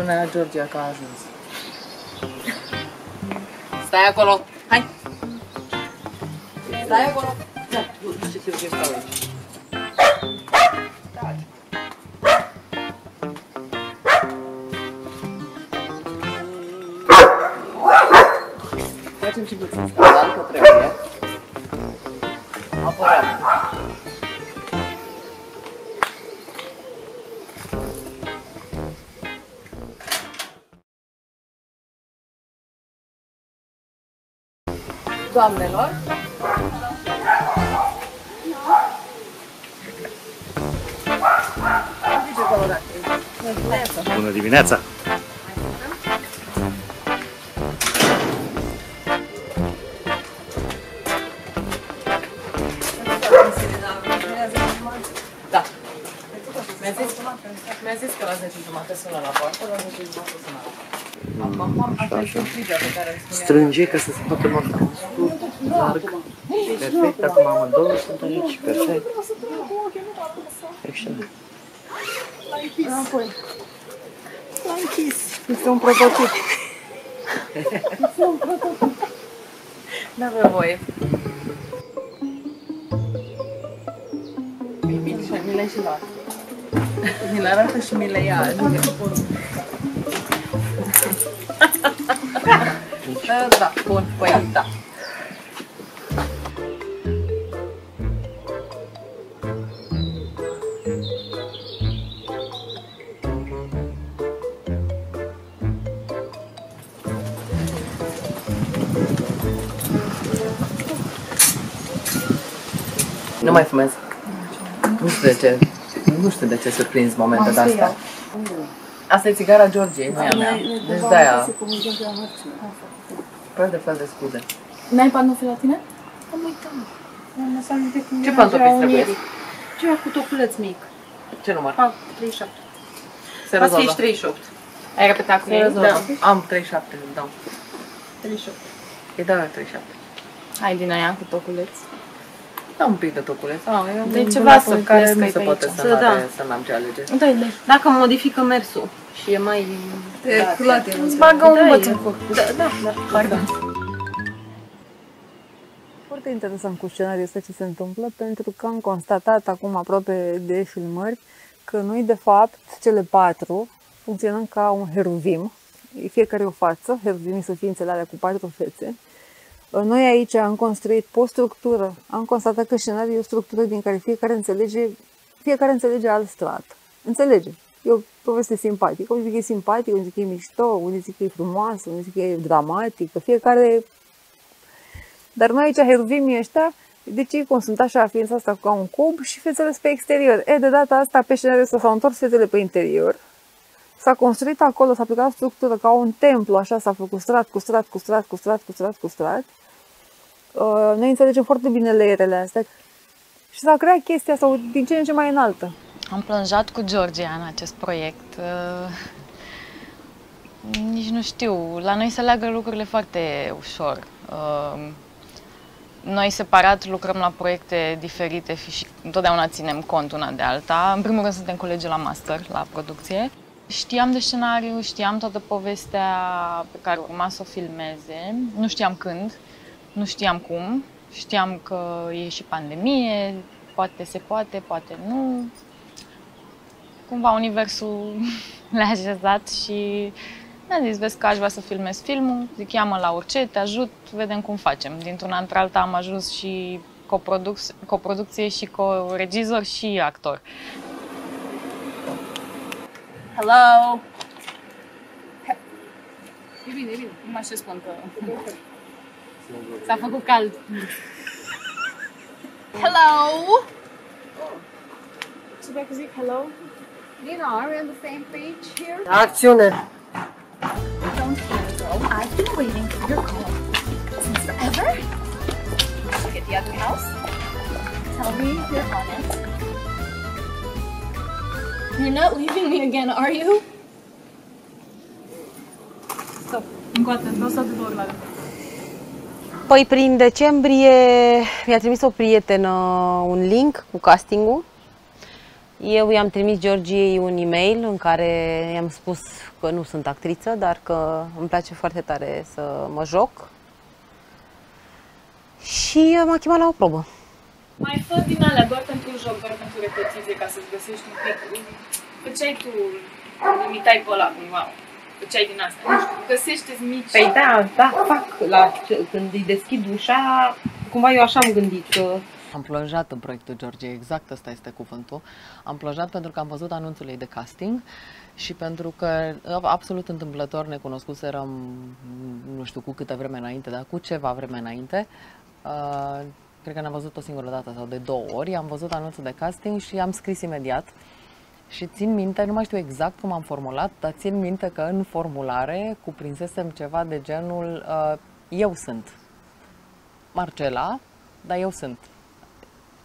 Spune Georgia că a ajuns. Stai acolo! Hai! Stai acolo! Da, nu știu ce stau aici. Facem și puțin scandal că trebuie. Apărăm. Doamnelor, Bună dimineața! Da. Mi-a zis, mi-a zis că la 10 jumate sună la poartă, la 10 jumate sună la poartă. Acum, asta e surpriza pe care îmi spunea. Strânge ca să se facă noaptea scurt, larg. Perfect, acum amândouă sunt aici, perfect. Excelent. Înapoi. L-a închis. Este un prototip. Nu avem voie. Mi mi- mi le-ai și luat. Mi le arată și mi le ia. Da, da, bun, păi da. Nu mai fumez. Nu știu de ce. Nu știu de ce surprins momente de astea. Asta e țigara Georgiei, nu e a mea. Deci de-aia, fel de fel de scuze. N-ai pantofi la tine? Am uitat. Am lăsat de cum Ce era pantofi ziua trebuie? Unirii. Ceva cu topuleț mic. Ce număr? Pa, 37. Se Ați fi rezolvă. 38. Ai repetat cu Se ei? rezolvă. Am 37, da. 38. E da, 37. Hai din aia cu topuleț. Da, un pic de toculeț. Ah, e un Deci un ceva dulap să în care crezi că nu e se pe poate aici. să Să n-am da. să n-am ce alege. Da, da. Dacă modifică mersul și e mai... E culate. Îți bagă un Da, băț e. în cur. Da, da, da. Pardon. Foarte interesant cu scenariul ăsta ce se întâmplă, pentru că am constatat acum aproape de filmări că noi, de fapt, cele patru, funcționăm ca un heruvim, fiecare o față, heruvimii sunt ființele alea cu patru fețe. Noi aici am construit pe o structură, am constatat că scenariul e o structură din care fiecare înțelege, fiecare înțelege alt strat. Înțelege. E o poveste simpatică. Unii zic că e simpatic, unii zic că e mișto, unii zic că e frumoasă, unii zic că e dramatică. Fiecare dar noi aici, heruvimii ăștia, de ce cum sunt așa, ființa asta ca un cub și fețele sunt pe exterior. E, de data asta, pe scenariul ăsta s-au întors fețele pe interior. S-a construit acolo, s-a aplicat o structură ca un templu, așa s-a făcut strat cu strat, cu strat, cu strat, cu strat, cu strat. Uh, Noi înțelegem foarte bine leierele astea și s-a creat chestia asta din ce în ce mai înaltă. Am plonjat cu Georgia în acest proiect. Uh, Nici nu știu, la noi se leagă lucrurile foarte ușor. Uh, Noi separat lucrăm la proiecte diferite și întotdeauna ținem cont una de alta. În primul rând suntem colegi la master, la producție. Știam de scenariu, știam toată povestea pe care urma să o filmeze. Nu știam când, nu știam cum. Știam că e și pandemie, poate se poate, poate nu. Cumva universul le-a așezat și mi-a zis, vezi că aș vrea să filmez filmul, zic, ia-mă la orice, te ajut, vedem cum facem. Dintr-una într-alta am ajuns și coproduc- coproducție și co-regizor și actor. Hello! E bine, e bine. Nu mai știu să spun că... S-a făcut cald. Hello! Ce dacă zic hello? Dina, are we on the same page here? Acțiune! Don't care, girl. I've been waiting for your call since forever. To get you out of the house. Tell me you're honest. You're not leaving me again, are you? Stop. Încă o dată, nu o să te dor la Păi prin decembrie mi-a trimis o prietenă un link cu castingul Eu i-am trimis Georgiei un e-mail în care i-am spus că nu sunt actriță, dar că îmi place foarte tare să mă joc. Și m-a chemat la o probă. Mai fă din alea doar pentru joc, doar pentru repetiție, ca să-ți găsești un pic. Făceai tu, imitai pe ăla cumva. Făceai din asta, nu știu, găsește-ți mici. Păi da, da, fac. La, când îi deschid ușa, cumva eu așa am gândit că Am plonjat în proiectul George, exact ăsta este cuvântul. Am plonjat pentru că am văzut anunțul ei de casting și pentru că absolut întâmplător ne cunoscuserăm, nu știu cu câtă vreme înainte, dar cu ceva vreme înainte. Uh, cred că ne-am văzut o singură dată sau de două ori. Am văzut anunțul de casting și am scris imediat. Și țin minte, nu mai știu exact cum am formulat, dar țin minte că în formulare cuprinsesem ceva de genul uh, Eu sunt. Marcela, dar eu sunt.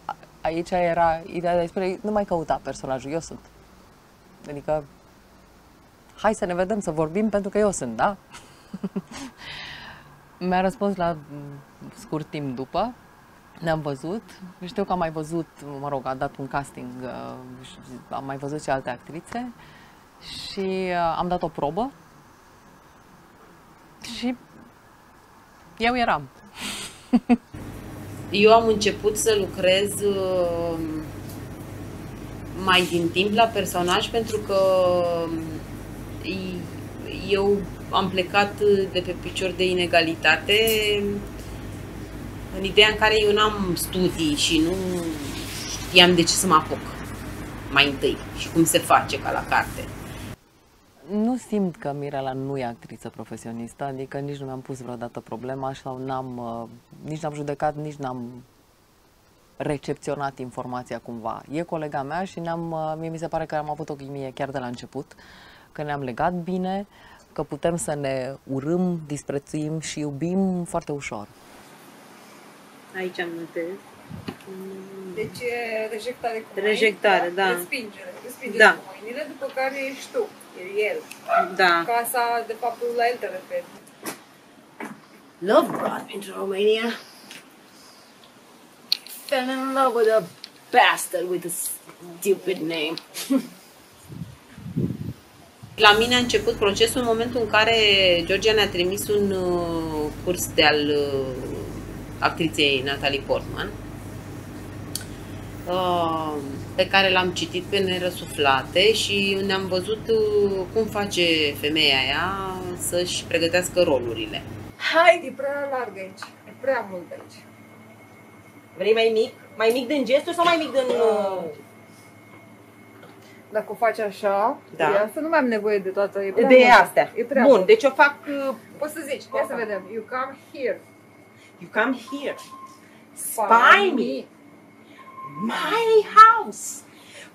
A- Aici era ideea de a spune, nu mai căuta personajul, eu sunt. Adică, hai să ne vedem, să vorbim, pentru că eu sunt, da? Mi-a răspuns la mm, scurt timp după, ne-am văzut. Știu că am mai văzut, mă rog, a dat un casting, uh, și am mai văzut și alte actrițe și uh, am dat o probă și eu eram. Eu am început să lucrez uh, mai din timp la personaj pentru că i- eu am plecat de pe picior de inegalitate în ideea în care eu n-am studii și nu știam de ce să mă apuc mai întâi și cum se face ca la carte. Nu simt că Mirela nu e actriță profesionistă, adică nici nu mi-am pus vreodată problema sau n-am, uh, nici n-am judecat, nici n-am recepționat informația cumva. E colega mea și ne-am, uh, mie mi se pare că am avut o chimie chiar de la început, că ne-am legat bine, că putem să ne urâm, disprețuim și iubim foarte ușor. Aici am notez. Deci e rejectare cu Rejectare, mâini, da. Respingere. Respingere Da. cu mâinile, după care ești tu. E el. Da. Casa, de fapt, la el te referi. Love brought me to Romania. Fell in love with a bastard with a stupid name. La mine a început procesul în momentul în care Georgia ne-a trimis un uh, curs de al uh, actriței Natalie Portman, uh, pe care l-am citit pe nerăsuflate și ne-am văzut uh, cum face femeia aia să-și pregătească rolurile. Hai, e prea larg aici. E prea mult aici. Vrei mai mic? Mai mic din gesturi sau mai mic din... Uh... Dacă o faci așa, Da. ia să nu mai am nevoie de toată. E prea De mult. astea. E prea Bun, mult. deci o fac... Uh, Poți să zici, ia să vedem. You come here. You come here. Spy Spy me. My house.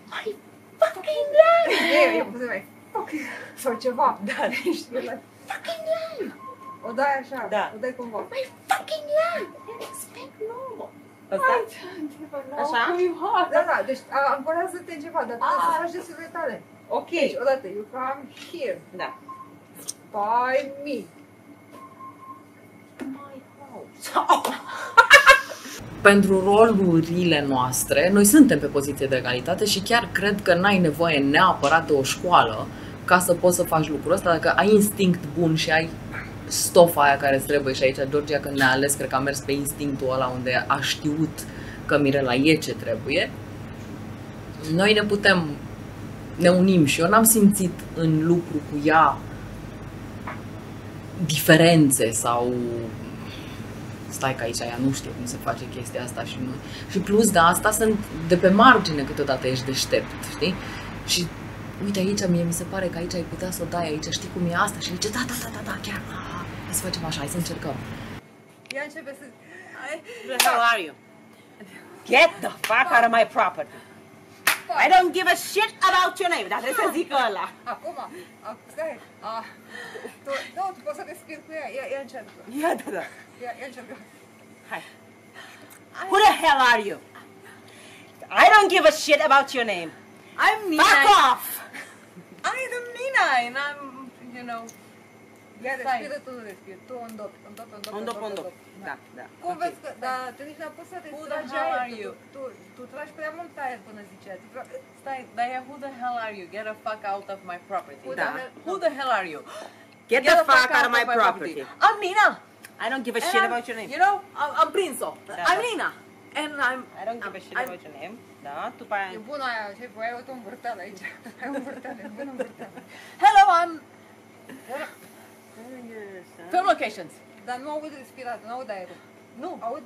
My fucking land. E, e puțin mai fucking sau ceva. Da, deci e la Fucking land. o dai așa, Da. o dai cumva. My fucking land. And expect normal. Asta? Așa? Da, da, deci a- ancorează-te în ceva, dar trebuie să faci desurile tale. Ok. Deci, odată, you come here. Da. By me. My house. pentru rolurile noastre, noi suntem pe poziție de egalitate și chiar cred că n-ai nevoie neapărat de o școală ca să poți să faci lucrul ăsta. Dacă ai instinct bun și ai stofa aia care îți trebuie și aici Georgia când ne-a ales, cred că a mers pe instinctul ăla unde a știut că Mirela e ce trebuie, noi ne putem, ne unim și eu n-am simțit în lucru cu ea diferențe sau stai că aici ea nu știe cum se face chestia asta și nu. Și plus de asta sunt de pe margine câteodată ești deștept, știi? Și uite aici mie mi se pare că aici ai putea să o dai aici, știi cum e asta? Și zice, da, da, da, da, da, chiar, da, hai să facem așa, hai să încercăm. Ea începe să... Who the hell are you? Get the fuck out of my property. I don't give a shit about your name. Dar trebuie să zic ăla. Acum, stai. Ah, tu, nu, tu poți să respiri cu ea. Ea, ea încearcă. Ia, da, da. Ea, ea încearcă. Hai. Who the hell are you? I don't give a shit about your name. I'm Nina. Fuck off! I'm Nina and I'm, you know, Ea Stai. respiră, tu nu respiri. Tu îndopi, îndopi, îndopi, Ondop, ondop. Da, da. Cum ok. vezi că, da, te duci la poți să te Who the tragi hell aer, are tu- you? Tu, tu tragi prea mult aer până zicea. Tu tra- Stai, Daia, who the hell are you? Get the fuck out of my property. Who the Da. hell- Who the hell are you? Get the fuck out of my property. I'm Nina. I don't give a And shit I'm- about your name. You know, I'm, I'm Prinzo. Da, I'm da. Nina. And I'm... I don't give a shit I'm- about your name. Da, după aia... E bună aia, șeful, ai o învârteală aici. Ai o învârteală, e bună învârteală. Hello, I'm... Film locations. Dar nu aud respirat, nu aud aerul. Nu. Aud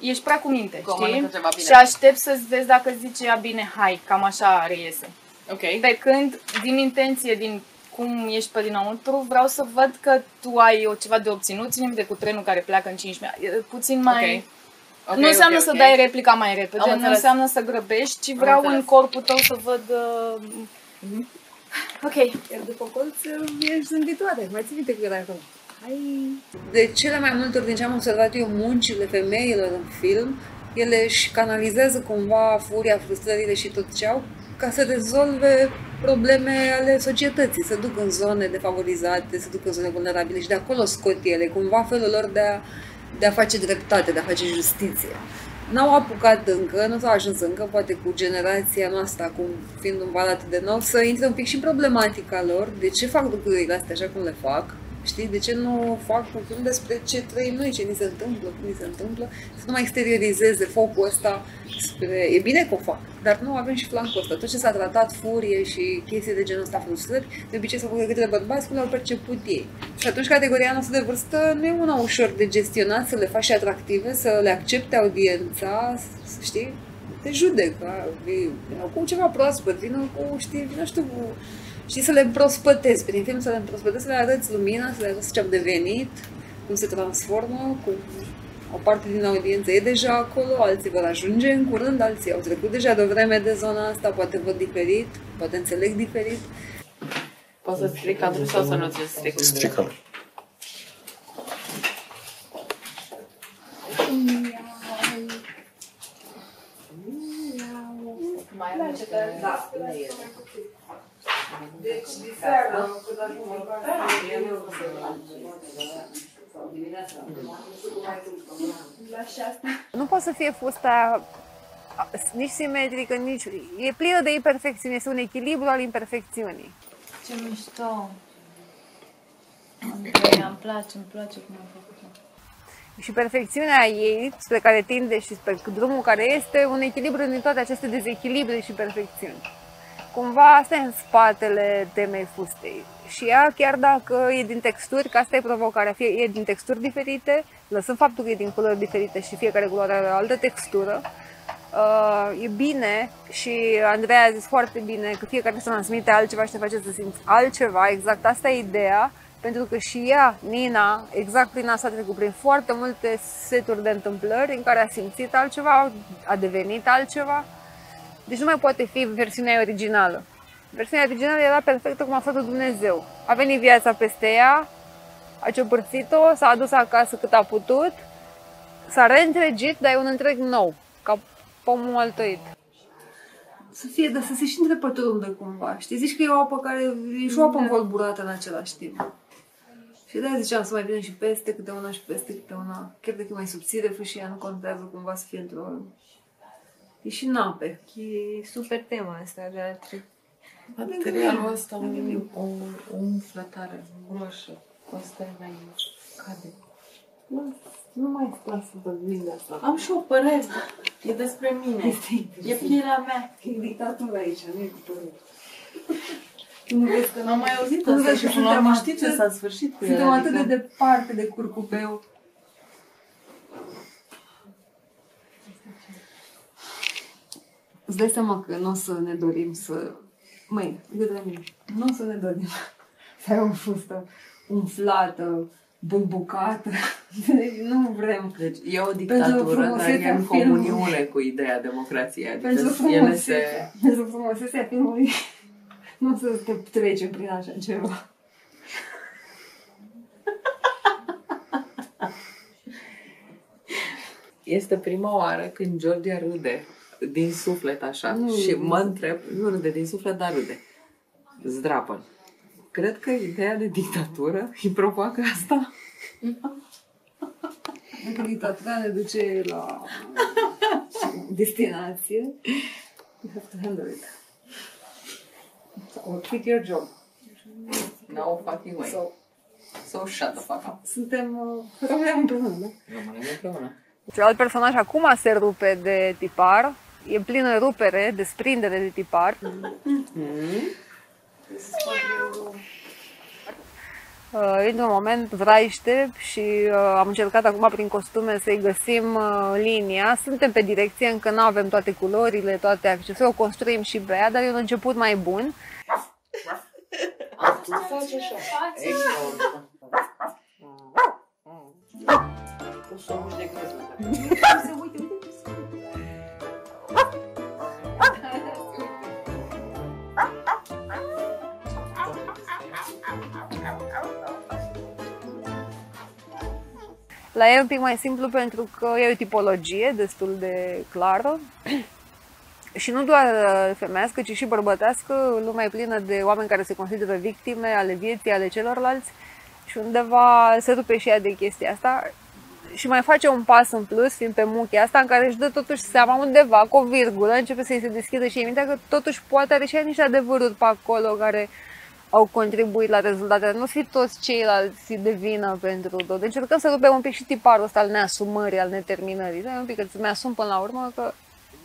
Ești prea cu minte, Cum știi? mănâncă ceva bine. Și aștept să-ți vezi dacă zice ea bine hai, cam așa reiese. Ok. Pe când, din intenție, din cum ești pe dinăuntru, vreau să văd că tu ai o ceva de obținut, ținem de cu trenul care pleacă în 5 minute, e puțin mai... Ok. Ok, nu înseamnă ok, să ok. dai replica mai repede, Am nu înțeles. înseamnă să grăbești, ci vreau în înțeles. corpul tău să văd... Uh... Ok. Iar după colț ești zâmbitoare. Mai ții minte că era acolo. Hai. De cele mai multe ori din ce am observat eu muncile femeilor în film, ele își canalizează cumva furia, frustrările și tot ce au ca să rezolve probleme ale societății, să duc în zone defavorizate, să duc în zone vulnerabile și de acolo scot ele, cumva felul lor de a, de a face dreptate, de a face justiție. N-au apucat încă, nu s-au ajuns încă, poate cu generația noastră, acum fiind un val atât de nou, să intre un pic și în problematica lor, de ce fac lucrurile astea așa cum le fac, știi, de ce nu fac un film despre ce trăim noi, ce ni se întâmplă, cum ni se întâmplă, să nu mai exteriorizeze focul ăsta spre... E bine că o fac, dar nu avem și flancul ăsta. Tot ce s-a tratat, furie și chestii de genul ăsta, frustrări, de obicei s-au făcut de către bărbați cum le-au perceput ei. Și atunci categoria noastră de vârstă nu e una ușor de gestionat, să le faci și atractive, să le accepte audiența, să știi, te judecă, vină cu ceva proaspăt, vină cu, știi, vină știu, cu, știi, să le împrospătezi, prin film să le împrospătezi, să le arăți lumina, să le arăți ce au devenit, cum se transformă, cum o parte din audiență e deja acolo, alții vor ajunge în curând, alții au trecut deja de o vreme de zona asta, poate văd diferit, poate înțeleg diferit. Poți să stric cadrul sau să nu ți-l stric? Stricăm. Nu poate să fie fusta nici simetrică, nici... E plină de imperfecțiuni, este un echilibru al imperfecțiunii. Ce mișto! Andreea, îmi place, îmi place cum ai făcut Și perfecțiunea ei, spre care tinde și spre drumul care este, un echilibru din toate aceste dezechilibre și perfecțiuni. Cumva asta e în spatele temei fustei. Și ea, chiar dacă e din texturi, că asta e provocarea, fie e din texturi diferite, lăsând faptul că e din culori diferite și fiecare culoare are o altă textură, uh, e bine și Andreea a zis foarte bine că fiecare să transmite altceva și te face să simți altceva, exact asta e ideea, pentru că și ea, Nina, exact prin asta a trecut prin foarte multe seturi de întâmplări în care a simțit altceva, a devenit altceva, deci nu mai poate fi versiunea originală. Versiunea originală era perfectă cum a făcut Dumnezeu. A venit viața peste ea, a ciopărțit-o, s-a adus acasă cât a putut, s-a reîntregit, dar e un întreg nou, ca pomul altoit. Să fie, dar să se și întrepătrundă cumva, știi? Zici că e o apă care e și o apă învolburată în același timp. Și de-aia ziceam să mai vină și peste câte una și peste câte una. Chiar dacă e mai subțire fâșia, nu contează cumva să fie într-o... E și în ape. E super tema asta, dar Materialul ăsta, o, o umflătare roșă, costă mai cade. Nu, nu mai lasă să vorbim de asta. Am și o părere. E despre mine. E pielea mea. E dictatura aici, nu e cu părere. Tu nu vezi că Am mai auzit Tu nu asta vezi și că până la urmă suntem știi ce atât- s-a sfârșit cu Suntem el. atât de Adică, departe de curcubeu. Îți dai seama că nu o să ne dorim să... Măi, de la mine. Nu o să ne dorim să ai o fustă umflată, bulbucată. Deci nu vrem. deci e o Pentru dictatură, dar e frumusețea în filmului. comuniune cu ideea democrației. Adică Pentru ele frumusețea, se... pentru frumusețea filmului nu o să te trecem prin așa ceva. Este prima oară când Georgia râde din suflet așa Nu și râde. mă întreb, nu râde din suflet, dar râde. Zdrapăn. Cred că ideea de dictatură îi provoacă asta. Dacă dictatura ne duce la destinație, you have to handle it. So, quit your job. No fucking way. So, So shut the fuck up. suntem, uh, rămânem împreună, da? Rămânem împreună. Celălalt personaj acum se rupe de tipar, e în plină rupere, desprindere de tipar. Uh, într-un moment vraiște și uh, am încercat acum prin costume să-i găsim uh, linia. Suntem pe direcție, încă nu avem toate culorile, toate accesorii, o construim și pe ea, dar e un început mai bun. La ea e un pic mai simplu pentru că e o tipologie destul de clară. Și nu doar uh, femeiască, ci și bărbătească, lumea e plină de oameni care se consideră victime ale vieții, ale celorlalți. Și undeva se rupe și ea de chestia asta. Și mai face un pas în plus, fiind pe muchia asta, în care își dă totuși seama undeva, cu o virgulă, începe să-i se deschidă și ei mintea că totuși poate are și ea niște adevăruri pe acolo care au contribuit la rezultatele. Nu fi toți ceilalți de vină pentru tot. Deci încercăm să rupem un pic și tiparul ăsta al neasumării, al neterminării. Da? Un pic că mi-asum până la urmă că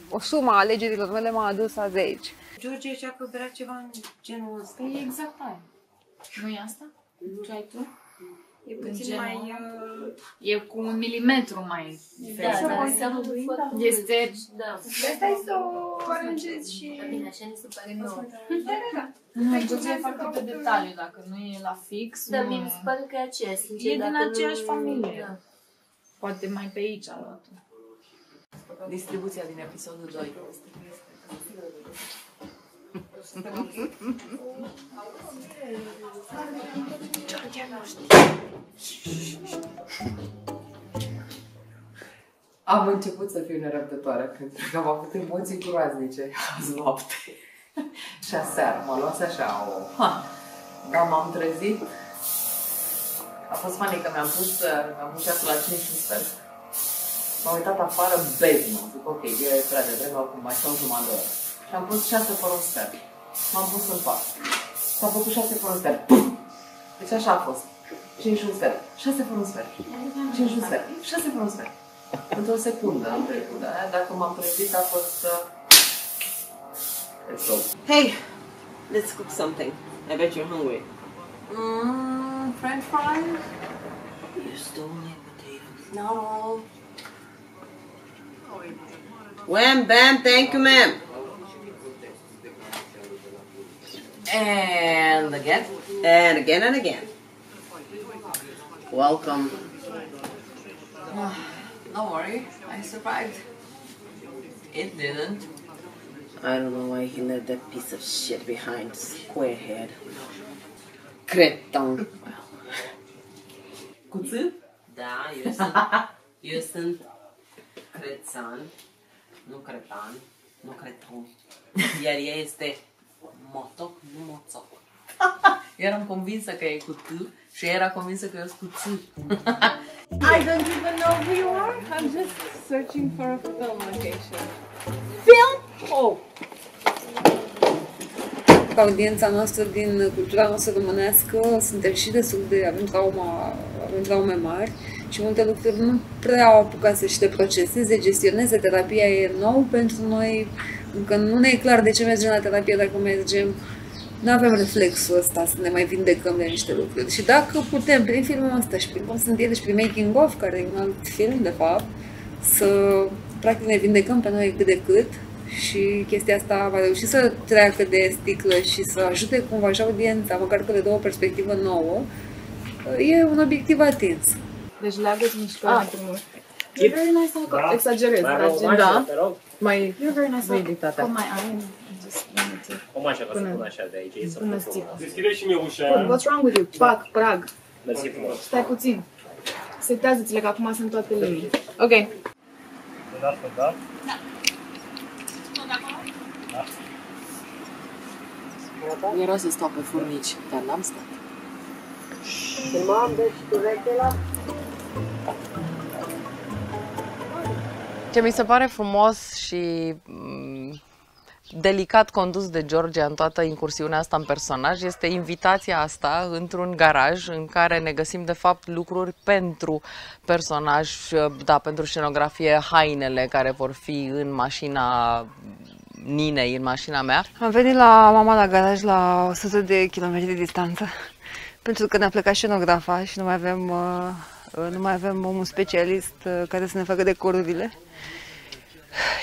o sumă a alegerilor mele m-a adus azi aici. George zicea că vrea ceva în genul ăsta. E exact aia. nu e asta? Ce ai tu? E puțin genul mai... ăla? Uh, E cu un milimetru mai diferit. Da, da, Este... Da. Asta e să o aranjezi și... Da, bine, așa ne se pare nouă. Da, da, da. Nu, tot e foarte pe detaliu, dacă nu e la fix, Da, nu mie mi e. se pare că e aceea, sincer. E din dacă nu- aceeași familie. Da. Poate mai pe aici a luat Distribuția din episodul 2. Am început să fiu nerăbdătoare pentru că am avut emoții groaznice azi noapte. și aseară m-a luat așa o... Ha. Dar m-am trezit. A fost funny că mi-am pus, uh, mi-am pus ceasul la 5 și un sfert. M-am uitat afară beznă. Am zis, ok, e prea devreme, acum mai stau jumătate de oră. Și am pus 6 fără un sfert. M-am pus în pat. S-a făcut 6 fără un sfert. Pum! Deci așa a fost. 5 și un sfert. 6 fără un sfert. 5 și un sfert. 6 fără un sfert. Într-o secundă am trecut, da? Dacă m-am trezit a fost... Uh... Let's go. Hey, let's cook something. I bet you're hungry. Mm, French fries? You stole my potatoes. No. Wham, bam, thank you, ma'am. And again? And again and again. Welcome. Don't worry, I survived. It didn't. I don't know why he left that piece of shit behind, squarehead. Creton. Cuțât? Da, eu sunt, eu sunt crețan, nu cretan, nu creton. Iar ea este motoc, nu moțoc. Eu eram convinsă că e cu T și ea era convinsă că eu sunt cu Ț. I don't even know who you are. I'm just searching for a film location. Oh, Ca audiența noastră din cultura noastră românească suntem și destul de, avem, trauma, avem traume mari și multe lucruri nu prea au apucat să și le proceseze, gestioneze. Terapia e nou pentru noi, încă nu ne e clar de ce mergem la terapie dacă mergem. Nu avem reflexul ăsta să ne mai vindecăm de niște lucruri. Și dacă putem, prin filmul ăsta și prin cum sunt ele și prin Making of, care e un alt film, de fapt, să practic ne vindecăm pe noi cât de cât și chestia asta va reuși să treacă de sticlă și să ajute cumva și audiența, măcar că le dă o perspectivă nouă, e un obiectiv atins. Deci leagă-ți mișcarea în primul rând. You're very nice acolo. Exagerez, dar gen, da. Mai You're very nice Vei dictatea. Hold my eye and just wanted to... Cum așa, ca să pun așa de aici, e să Până pun sticlă. frumos. Deschide și mie ușa. Bun, what's wrong with you? Pac, prag. Mersi frumos. Stai puțin. Setează-ți-le că acum sunt toate linii. Ok. Da, da. Era să stau pe furnici, dar n-am stat. Filmam, deci, urechea Ce mi se pare frumos și mm, delicat condus de George în toată incursiunea asta în personaj este invitația asta într-un garaj în care ne găsim de fapt lucruri pentru personaj, da, pentru scenografie, hainele care vor fi în mașina Ninei, în mașina mea. Am venit la mama la garaj la 100 de kilometri de distanță pentru că ne-a plecat scenografa și nu mai avem, uh, nu mai avem un specialist uh, care să ne facă decorurile.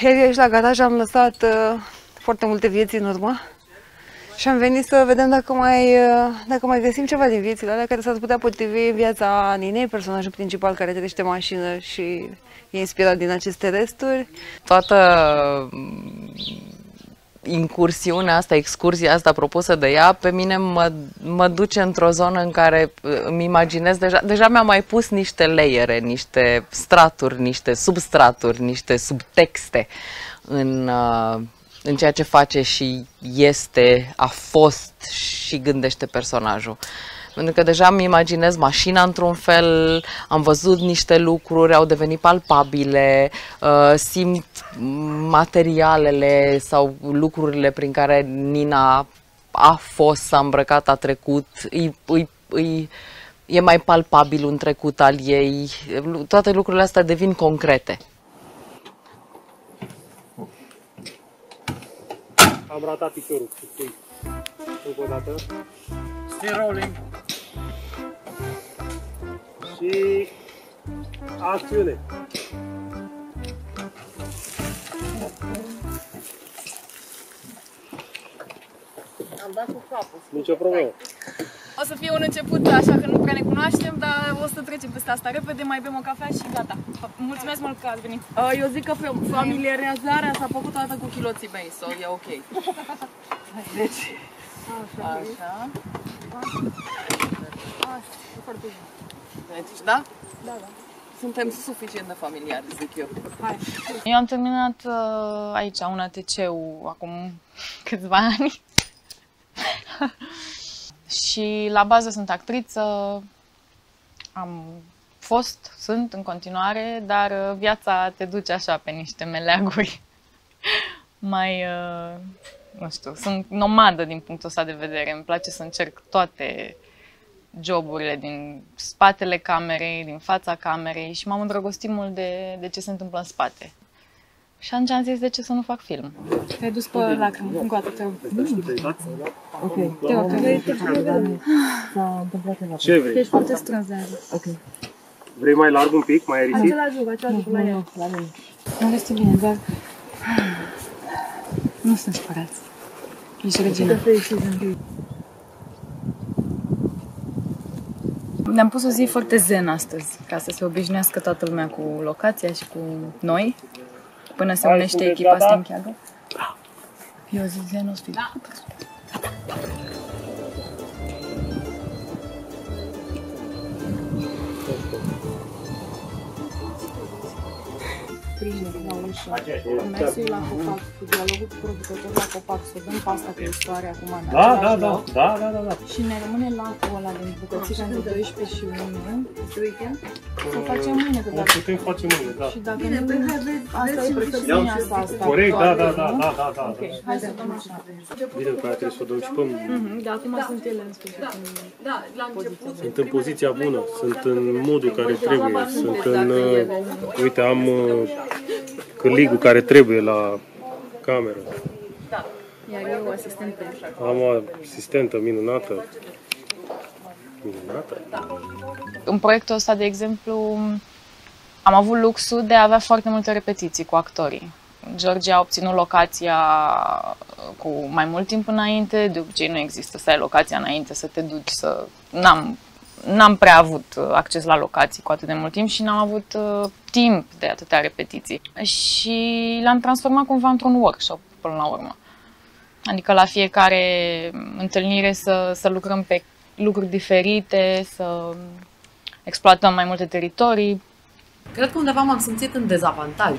Iar aici la garaj am lăsat uh, foarte multe vieți în urmă și am venit să vedem dacă mai, dacă mai găsim ceva din viețile alea care s-ar putea potrivi în viața Ninei, personajul principal care trăiește mașină și e inspirat din aceste resturi. Toată incursiunea asta, excursia asta propusă de ea, pe mine mă, mă duce într-o zonă în care îmi imaginez, deja, deja mi-am mai pus niște layere, niște straturi, niște substraturi, niște subtexte în, în ceea ce face și este, a fost și gândește personajul. Pentru că deja îmi imaginez mașina într-un fel, am văzut niște lucruri, au devenit palpabile, uh, simt materialele sau lucrurile prin care Nina a fost, s-a îmbrăcat, a trecut, îi, îi, îi, e mai palpabil un trecut al ei, toate lucrurile astea devin concrete. Am ratat piciorul. Încă o dată. Still rolling. Și acțiune. Am dat cu capul. Nicio problemă. O să fie un început așa că nu prea ne cunoaștem, dar o să trecem peste asta repede, mai bem o cafea și gata. Mulțumesc mult că ați venit. Uh, Eu zic că familiarizarea s-a făcut toată cu chiloții mei, so e ok. Deci, Așa. Așa. Așa, e foarte bine. Deci, da? Da, da. Suntem suficient de familiari, zic eu. Hai. Eu am terminat uh, aici un ATC-ul acum câțiva ani. și la bază sunt actriță, am fost, sunt în continuare, dar uh, viața te duce așa pe niște meleaguri mai, uh, nu știu, sunt nomadă din punctul ăsta de vedere. Îmi place să încerc toate joburile din spatele camerei, din fața camerei și m-am îndrăgostit mult de, de ce se întâmplă în spate. Și atunci am zis de ce să nu fac film. Te-ai dus pe lacrimi, încă o dată, te rog. Ok. Te rog, te vrei, te vrei. S-a întâmplat ceva. Ce vrei? Ești foarte strâns de azi. Ok. Vrei mai larg un pic, mai aerisit? Același joc, același joc la el. la mine. Nu este bine, dar... Nu sunt supărați. Ești regină. Ne-am pus o zi foarte zen astăzi, ca să se obișnuiască toată lumea cu locația și cu noi, până se Hai, unește sunteți echipa gata? să încheagă. E o zi zen, o să fie. Da. Sprijin la ușă, mersul la copac, cu dialogul cu producătorul la copac, să dăm pasta cu istoria acum în Da, da, același da, loc. da, da, da, da. Și ne rămâne lacul ăla din bucățica între 12 și 1. Să facem mâine, că O dacă... putem face mâine, da. Și dacă nu... Asta e prefecțiunea asta, asta. Corect, da, da, toată, da, nu? da, da, da. Ok, hai să dăm așa. Bine, că aia trebuie să o dăm și pe Mhm, Dar acum sunt ele în special. Da, la început. Sunt în poziția bună, sunt în modul care trebuie, sunt în... uh, Uite, am uh, cârligul care trebuie la cameră. Iar eu asistentă. Am o asistentă minunată. Minunată? În proiectul ăsta, de exemplu, am avut luxul de a avea foarte multe repetiții cu actorii. George a obținut locația cu mai mult timp înainte, de obicei nu există să ai locația înainte, să te duci, să... N-am, n-am prea avut acces la locații cu atât de mult timp și n-am avut uh, timp de atâtea repetiții. Și l-am transformat cumva într-un workshop până la urmă. Adică la fiecare întâlnire să, să lucrăm pe lucruri diferite, să exploatăm mai multe teritorii. Cred că undeva m-am simțit în dezavantaj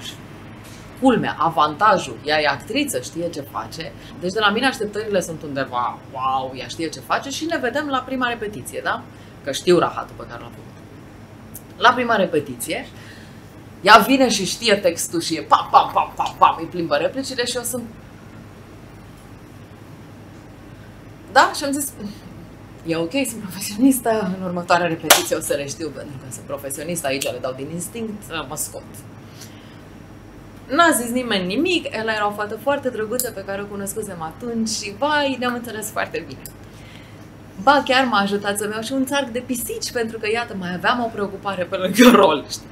culmea, avantajul, ea e actriță, știe ce face. Deci de la mine așteptările sunt undeva, wow, ea știe ce face și ne vedem la prima repetiție, da? Că știu rahatul pe care l-a făcut. La prima repetiție, ea vine și știe textul și e pam, pam, pam, pam, pam, îi plimbă replicile și eu sunt... Da? Și am zis, e ok, sunt profesionistă, în următoarea repetiție o să le știu, pentru că sunt profesionistă, aici le dau din instinct, mă scot. N-a zis nimeni nimic, Ela era o fată foarte drăguță pe care o cunoscusem atunci și, vai, ne-am înțeles foarte bine. Ba, chiar m-a ajutat să-mi iau și un țarc de pisici, pentru că, iată, mai aveam o preocupare pe lângă rol, știi?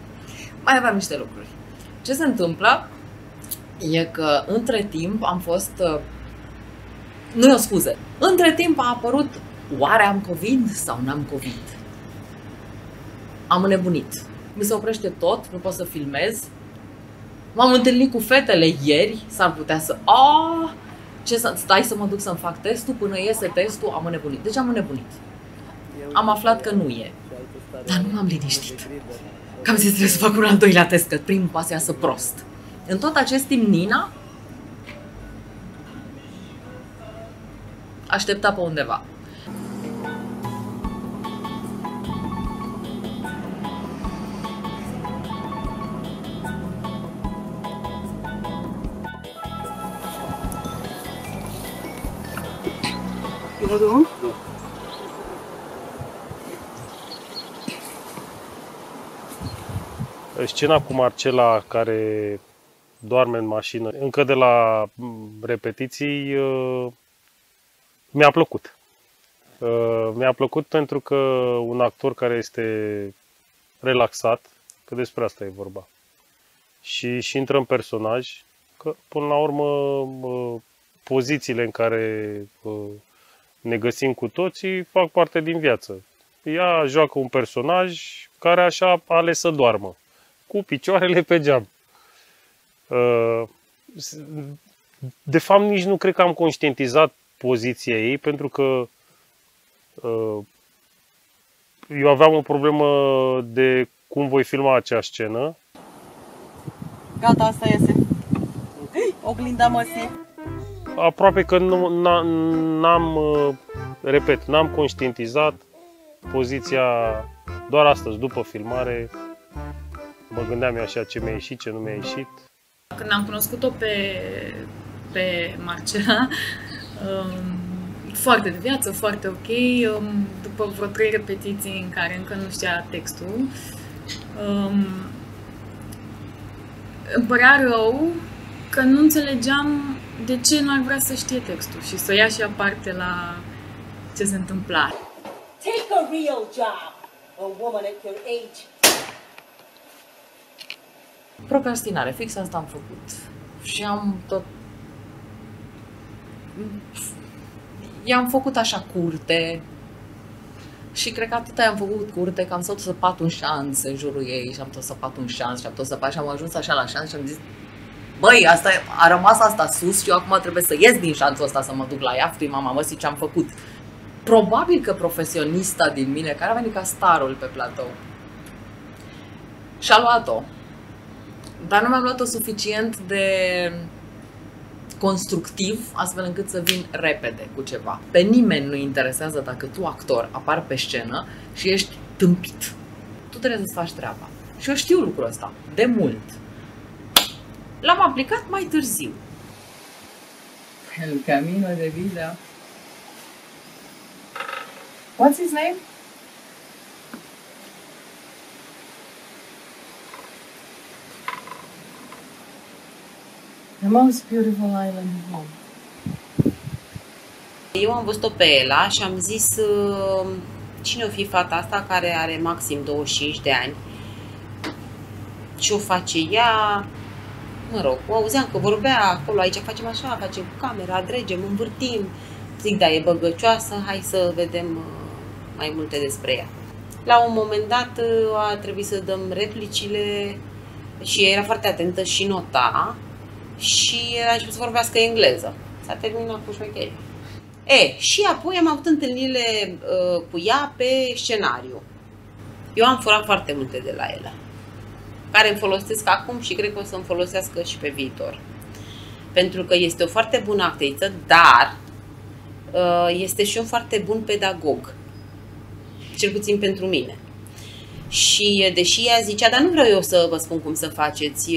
Mai aveam niște lucruri. Ce se întâmplă e că, între timp, am fost... Uh, nu e o scuză. Între timp a apărut Oare am COVID sau n-am COVID? Am înnebunit. Mi se oprește tot, nu pot să filmez. M-am întâlnit cu fetele ieri, s-ar putea să... Ah, ce să stai să mă duc să-mi fac testul, până iese testul, am înnebunit. Deci am înnebunit. Am aflat că nu e. Dar nu m-am liniștit. Că am zis trebuie să fac un al doilea test, că primul pas iasă prost. În tot acest timp, Nina aștepta pe undeva. Vă Scena cu Marcela care doarme în mașină, încă de la repetiții, uh, mi-a plăcut. Uh, mi-a plăcut pentru că un actor care este relaxat, că despre asta e vorba, și, și intră în personaj, că până la urmă uh, pozițiile în care ne găsim cu toții, fac parte din viață. Ea joacă un personaj care așa a ales să doarmă, cu picioarele pe geam. Uh, de fapt, nici nu cred că am conștientizat poziția ei, pentru că uh, eu aveam o problemă de cum voi filma acea scenă. Gata, asta iese. Oglinda măsii aproape că nu, n-am, uh, repet, n-am conștientizat poziția doar astăzi, după filmare, mă gândeam eu așa ce mi-a ieșit, ce nu mi-a ieșit. Când am cunoscut-o pe, pe Marcela, um, foarte de viață, foarte ok, um, după vreo trei repetiții în care încă nu știa textul, um, îmi părea rău că nu înțelegeam de ce nu ar vrea să știe textul și să ia și aparte la ce se întâmpla. Take a real job, a woman at your age. Procrastinare, fix asta am făcut. Și am tot... I-am făcut așa curte, și cred că atât am făcut curte că am tot săpat un șanț în jurul ei și am tot săpat un șanț și am tot săpat și am ajuns așa la șanț și am zis băi, asta, a rămas asta sus și eu acum trebuie să ies din șanțul ăsta să mă duc la ea, mama, mă, ce am făcut. Probabil că profesionista din mine, care a venit ca starul pe platou, și-a luat-o. Dar nu mi-am luat-o suficient de constructiv, astfel încât să vin repede cu ceva. Pe nimeni nu interesează dacă tu, actor, apar pe scenă și ești tâmpit. Tu trebuie să-ți faci treaba. Și eu știu lucrul ăsta, de mult. L-am aplicat mai târziu. El camino de vida. What's his name? The most beautiful island in home. Eu am văzut-o pe Ela și am zis uh, cine o fi fata asta care are maxim 25 de ani ce o face ea, mă rog, o auzeam că vorbea acolo, aici facem așa, facem cu camera, dregem, învârtim. Zic, da, e băgăcioasă, hai să vedem uh, mai multe despre ea. La un moment dat uh, a trebuit să dăm replicile și era foarte atentă și nota și a început să vorbească engleză. S-a terminat cu șmecherie. E, și apoi am avut întâlnirile uh, cu ea pe scenariu. Eu am furat foarte multe de la ele. Care îmi folosesc acum și cred că o să-mi folosească și pe viitor. Pentru că este o foarte bună actriță, dar uh, este și un foarte bun pedagog. Cel puțin pentru mine. Și deși ea zicea, dar nu vreau eu să vă spun cum să faceți,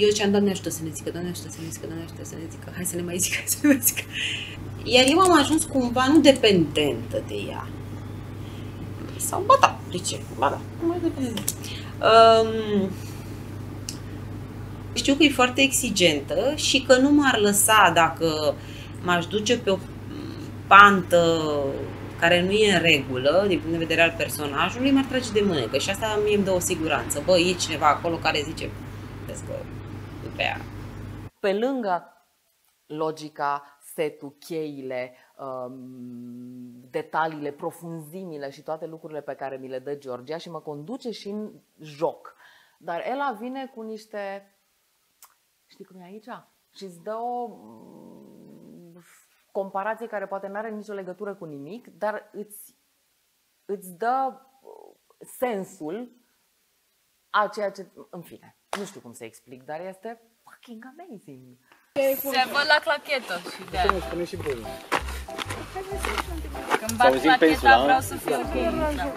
eu ziceam, Doamne ajută să ne zică, Doamne ajută să ne zică, Doamne ajută să ne zică, hai să ne mai zică, hai să ne mai zică. Iar eu am ajuns cumva nu dependentă de ea. Sau, ba da, de ce? Ba da, nu mai dependentă. Um, știu că e foarte exigentă și că nu m-ar lăsa dacă m-aș duce pe o pantă care nu e în regulă, din punct de vedere al personajului, m-ar trage de mânecă și asta mie îmi dă o siguranță. Bă, e cineva acolo care zice, vezi că pe ea. Pe lângă logica, setul, cheile, um, detaliile, profunzimile și toate lucrurile pe care mi le dă Georgia și mă conduce și în joc. Dar ela vine cu niște, știi cum e aici? Și îți dă o comparație care poate nu are nicio legătură cu nimic, dar îți, îți dă uh, sensul a ceea ce... În fine, nu știu cum să explic, dar este fucking amazing. Se văd la clachetă și de Să nu spune și voi. Când bat auzim pensul, clacheta da? vreau să fiu ok. Da.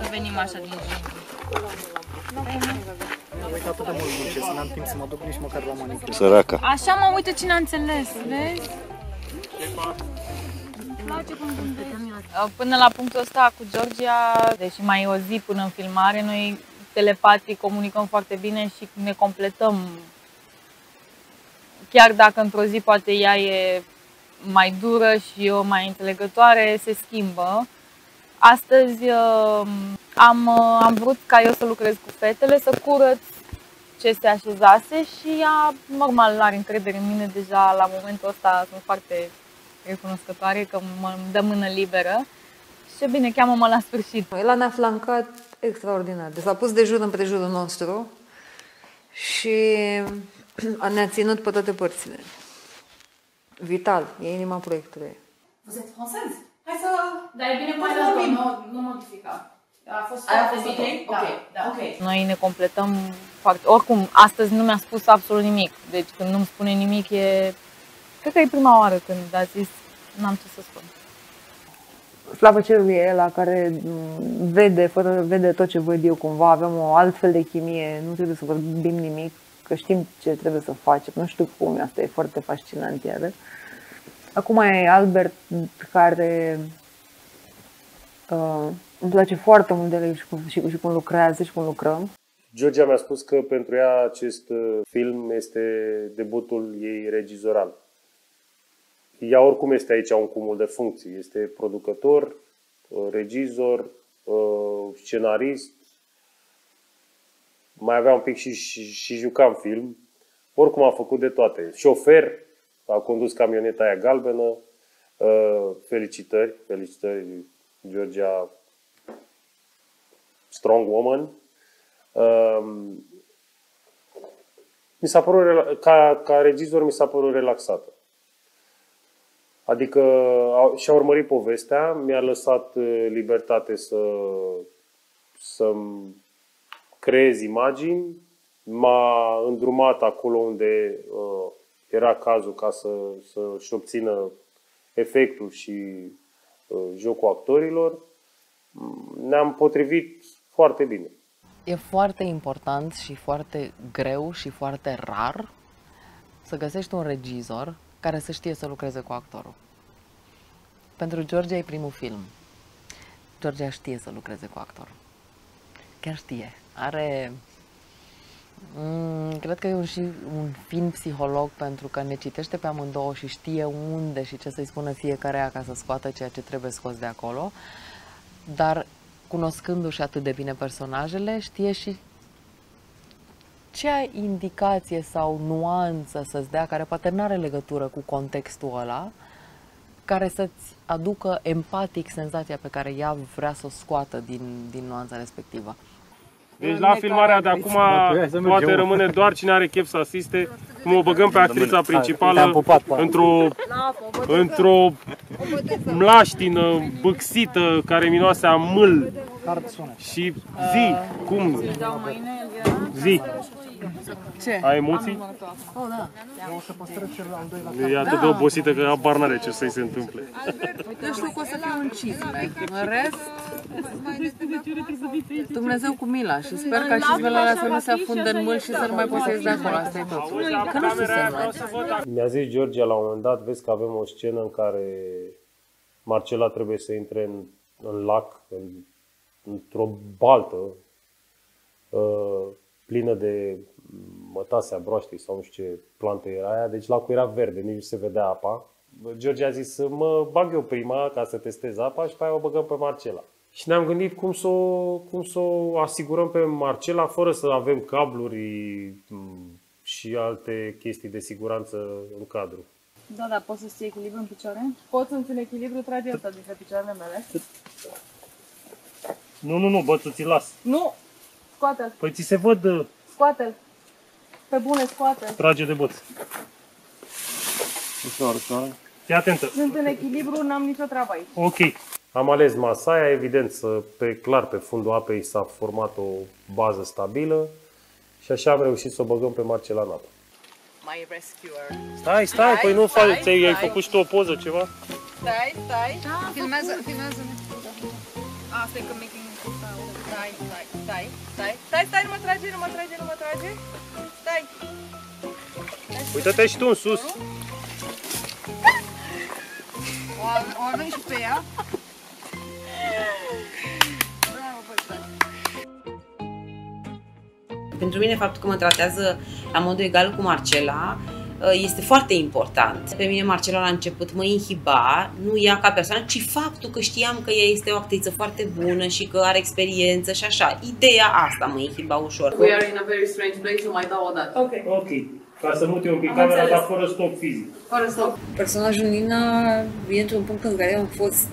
Să venim așa din junghi. Am uitat atât de mult munce, să n-am timp să mă duc nici măcar la manicură. Săraca. Așa mă uită cine a înțeles, vezi? Uh, Până la punctul ăsta cu Georgia, deși mai e o zi până în filmare, noi telepatic comunicăm foarte bine și ne completăm. Chiar dacă într-o zi poate ea e mai dură și eu mai înțelegătoare, se schimbă. Astăzi uh, am, uh, am vrut ca eu să lucrez cu fetele, să curăț ce se așezase și ea, normal, are încredere în mine deja la momentul ăsta, sunt foarte recunoscătoare că mă îmi dă mână liberă. Și ce bine, cheamă-mă la sfârșit. El ne-a flancat extraordinar. Deci s-a pus de jur împrejurul nostru și ne-a ținut pe toate părțile. Vital, e inima proiectului. Vous êtes française Hai să... Dar e bine mai mai la vorbim. nu, nu modifica. A fost Aia a foarte fost bine. ok? Da, Ok, da. ok. Noi ne completăm foarte... Oricum, astăzi nu mi-a spus absolut nimic. Deci când nu-mi spune nimic e... Cred că e prima oară când a zis n-am ce să spun. Slavă cerului e ăla care m, vede, fără, vede tot ce văd eu cumva, avem o altfel de chimie, nu trebuie să vorbim nimic, că știm ce trebuie să facem, nu știu cum, asta e foarte fascinant iară. Acum e Albert care uh, îmi place foarte mult de el și cum, și, și cum lucrează și cum lucrăm. Georgia mi-a spus că pentru ea acest uh, film este debutul ei regizoral. Ea oricum este aici un cumul de funcții. Este producător, uh, regizor, uh, scenarist, mai avea un pic și, și, și juca în film. Oricum a făcut de toate. Șofer, a condus camioneta aia galbenă. Uh, Felicitări, felicitări, Georgia, strong woman. Um, mi s-a părut, rela- ca, ca regizor, mi s-a părut relaxată. Adică a, și-a urmărit povestea, mi-a lăsat uh, libertate să, să-mi creez imagini, m-a îndrumat acolo unde uh, era cazul ca să, să-și obțină efectul și uh, jocul actorilor. Ne-am potrivit foarte bine. E foarte important și foarte greu și foarte rar să găsești un regizor care să știe să lucreze cu actorul. Pentru Georgia e primul film. Georgia știe să lucreze cu actorul. Chiar știe. Are... Mm, cred că e un, și un fin psiholog pentru că ne citește pe amândouă și știe unde și ce să-i spună fiecare ca să scoată ceea ce trebuie scos de acolo. Dar cunoscându-și atât de bine personajele, știe și ce indicație sau nuanță să-ți dea, care poate nu are legătură cu contextul ăla, care să-ți aducă empatic senzația pe care ea vrea să o scoată din, din nuanța respectivă. Deci la filmarea de acum poate rămâne doar cine are chef să asiste. Cum o băgăm pe actrița Te-am principală pupat, pa. într-o într-o mlaștină, bâxită, care miroase a mâl. Și zi, cum? Zi. Ce? Ai emoții? Oh, da. E atât de obosită că habar n-are ce să-i se întâmple. Eu știu că o să fiu un cizme. În rest, Dumnezeu cu mila și sper ca cizmele alea să nu se afundă în mâl și să nu mai poți să ieși de acolo. Asta e tot. Că nu știu să Mi-a zis Georgia la un moment dat, vezi că avem o scenă în care Marcela trebuie să intre în, în lac, în, într-o baltă uh, plină de mătasea broaștei sau nu știu ce plantă era aia, deci lacul era verde, nici nu se vedea apa. George a zis să mă bag eu prima ca să testez apa și pe aia o băgăm pe Marcela. Și ne-am gândit cum să, o, cum să o asigurăm pe Marcela fără să avem cabluri m, și alte chestii de siguranță în cadru. Da, da, poți să ții echilibru în picioare? Poți să țin echilibru, trage asta dintre picioarele mele. Nu, nu, nu, bă, ți las. Nu! Scoate-l, Păi ți se văd, uh, scoate-l. Pe bune, scoate-l. trage de băț. Ușor, ușor. Fii atentă. Sunt în echilibru, n-am nicio treabă aici. Ok. Am ales masa aia, evident, să, pe clar pe fundul apei s-a format o bază stabilă și așa am reușit să o băgăm pe Marcela în apă. My rescuer. Stai, stai, păi nu stai, faci, ți-ai ai stai. făcut și tu o poză, ceva? Stai, stai. Filmează, filmează. Asta e că making Stai, stai, stai, stai, stai, stai, nu mă trage, nu mă trage, nu mă trage. Stai. Uită-te și tu în sus. O, o avem și pe ea. Pentru mine faptul că mă tratează la modul egal cu Marcela uh, este foarte important. Pe mine Marcela la început mă inhiba, nu ea ca persoană, ci faptul că știam că ea este o actriță foarte bună și că are experiență și așa. Ideea asta mă inhiba ușor. We are in a very strange place, o mai dau o dată. Ok. Ok. Ca să mute un pic Am camera, înțeles. dar fără stop fizic. Fără stop. Personajul Nina vine într-un punct în care am fost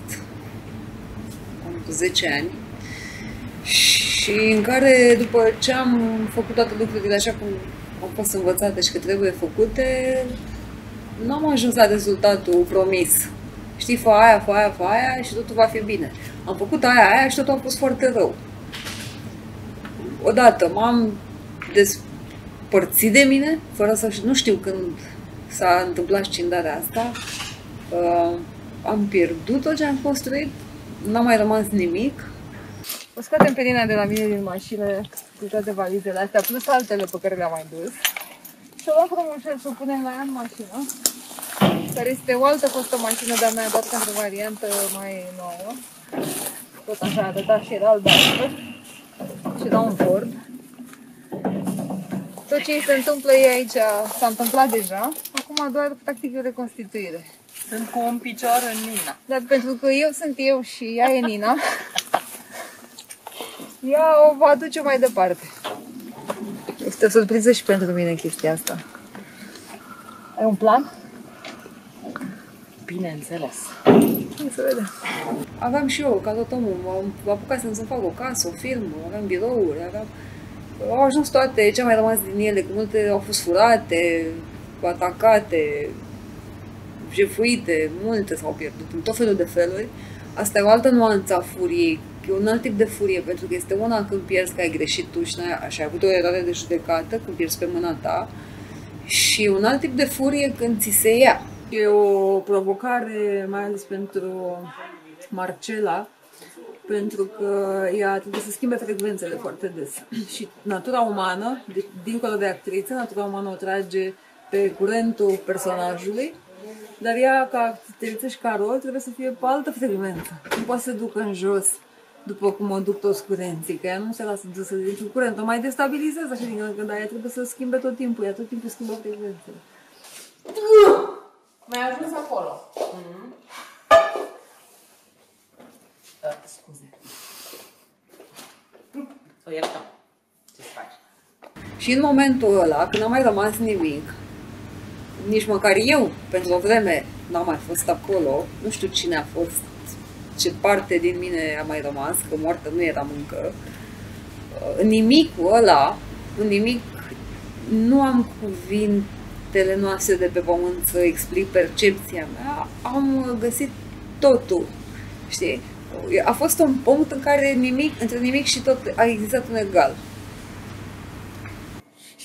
am 10 ani și în care după ce am făcut toate lucrurile așa cum au fost învățate și că trebuie făcute, nu am ajuns la rezultatul promis. Știi, fă aia, fă aia, fă aia și totul va fi bine. Am făcut aia, aia și totul a fost foarte rău. Odată m-am despărțit de mine, fără să știu, nu știu când s-a întâmplat scindarea asta. Uh, am pierdut tot ce am construit, n-a mai rămas nimic. O scoatem pe Nina de la mine din mașină cu toate valizele astea, plus altele pe care le-am mai dus. Și o luăm frumușel să o punem la ea în mașină, care este o altă costă mașină, dar mi-a dat pentru variantă mai nouă. Tot așa arăta și era albastră. Și da un Ford. Tot ce îi se întâmplă ei aici s-a întâmplat deja. Acum doar practic e o reconstituire. Sunt cu un picior în Nina. Dar pentru că eu sunt eu și ea e Nina, ea o va aduce mai departe. Este o surpriză și pentru mine chestia asta. Ai un plan? Bineînțeles. Hai să vedem. Aveam și eu, ca tot omul, m-am apucat să-mi fac o casă, o firmă, aveam birouri, aveam... Au ajuns toate, ce a mai rămas din ele, că multe au fost furate, atacate, jefuite, multe s-au pierdut în tot felul de feluri. Asta e o altă nuanță a furiei, e un alt tip de furie, pentru că este una când pierzi că ai greșit tu și, n-ai, și ai avut o eroare de judecată, când pierzi pe mâna ta, și un alt tip de furie când ți se ia. E o provocare, mai ales pentru Marcela, pentru că ea trebuie să schimbe frecvențele foarte des. Și natura umană, de, dincolo de actriță, natura umană o trage pe curentul personajului, dar ea, ca actriță și ca rol, trebuie să fie pe altă frecvență. Nu poate să ducă în jos după cum o duc toți curenții, că ea nu se lasă dusă dintr-un curent, o mai destabilizează așa din când în când, dar ea trebuie să schimbe tot timpul, ea tot timpul schimbă frecvențele. Mi-ai ajuns acolo. Mm-hmm. Uh, scuze. O iertăm. Ce faci? Și în momentul ăla, când n-a mai rămas nimic, nici măcar eu, pentru o vreme, n-am mai fost acolo, nu știu cine a fost, ce parte din mine a mai rămas, că moartă nu eram încă, în nimicul ăla, în nimic, nu am cuvintele noastre de pe pământ să explic percepția mea, am găsit totul. Știi? A fost un punct în care nimic, între nimic și tot a existat un egal.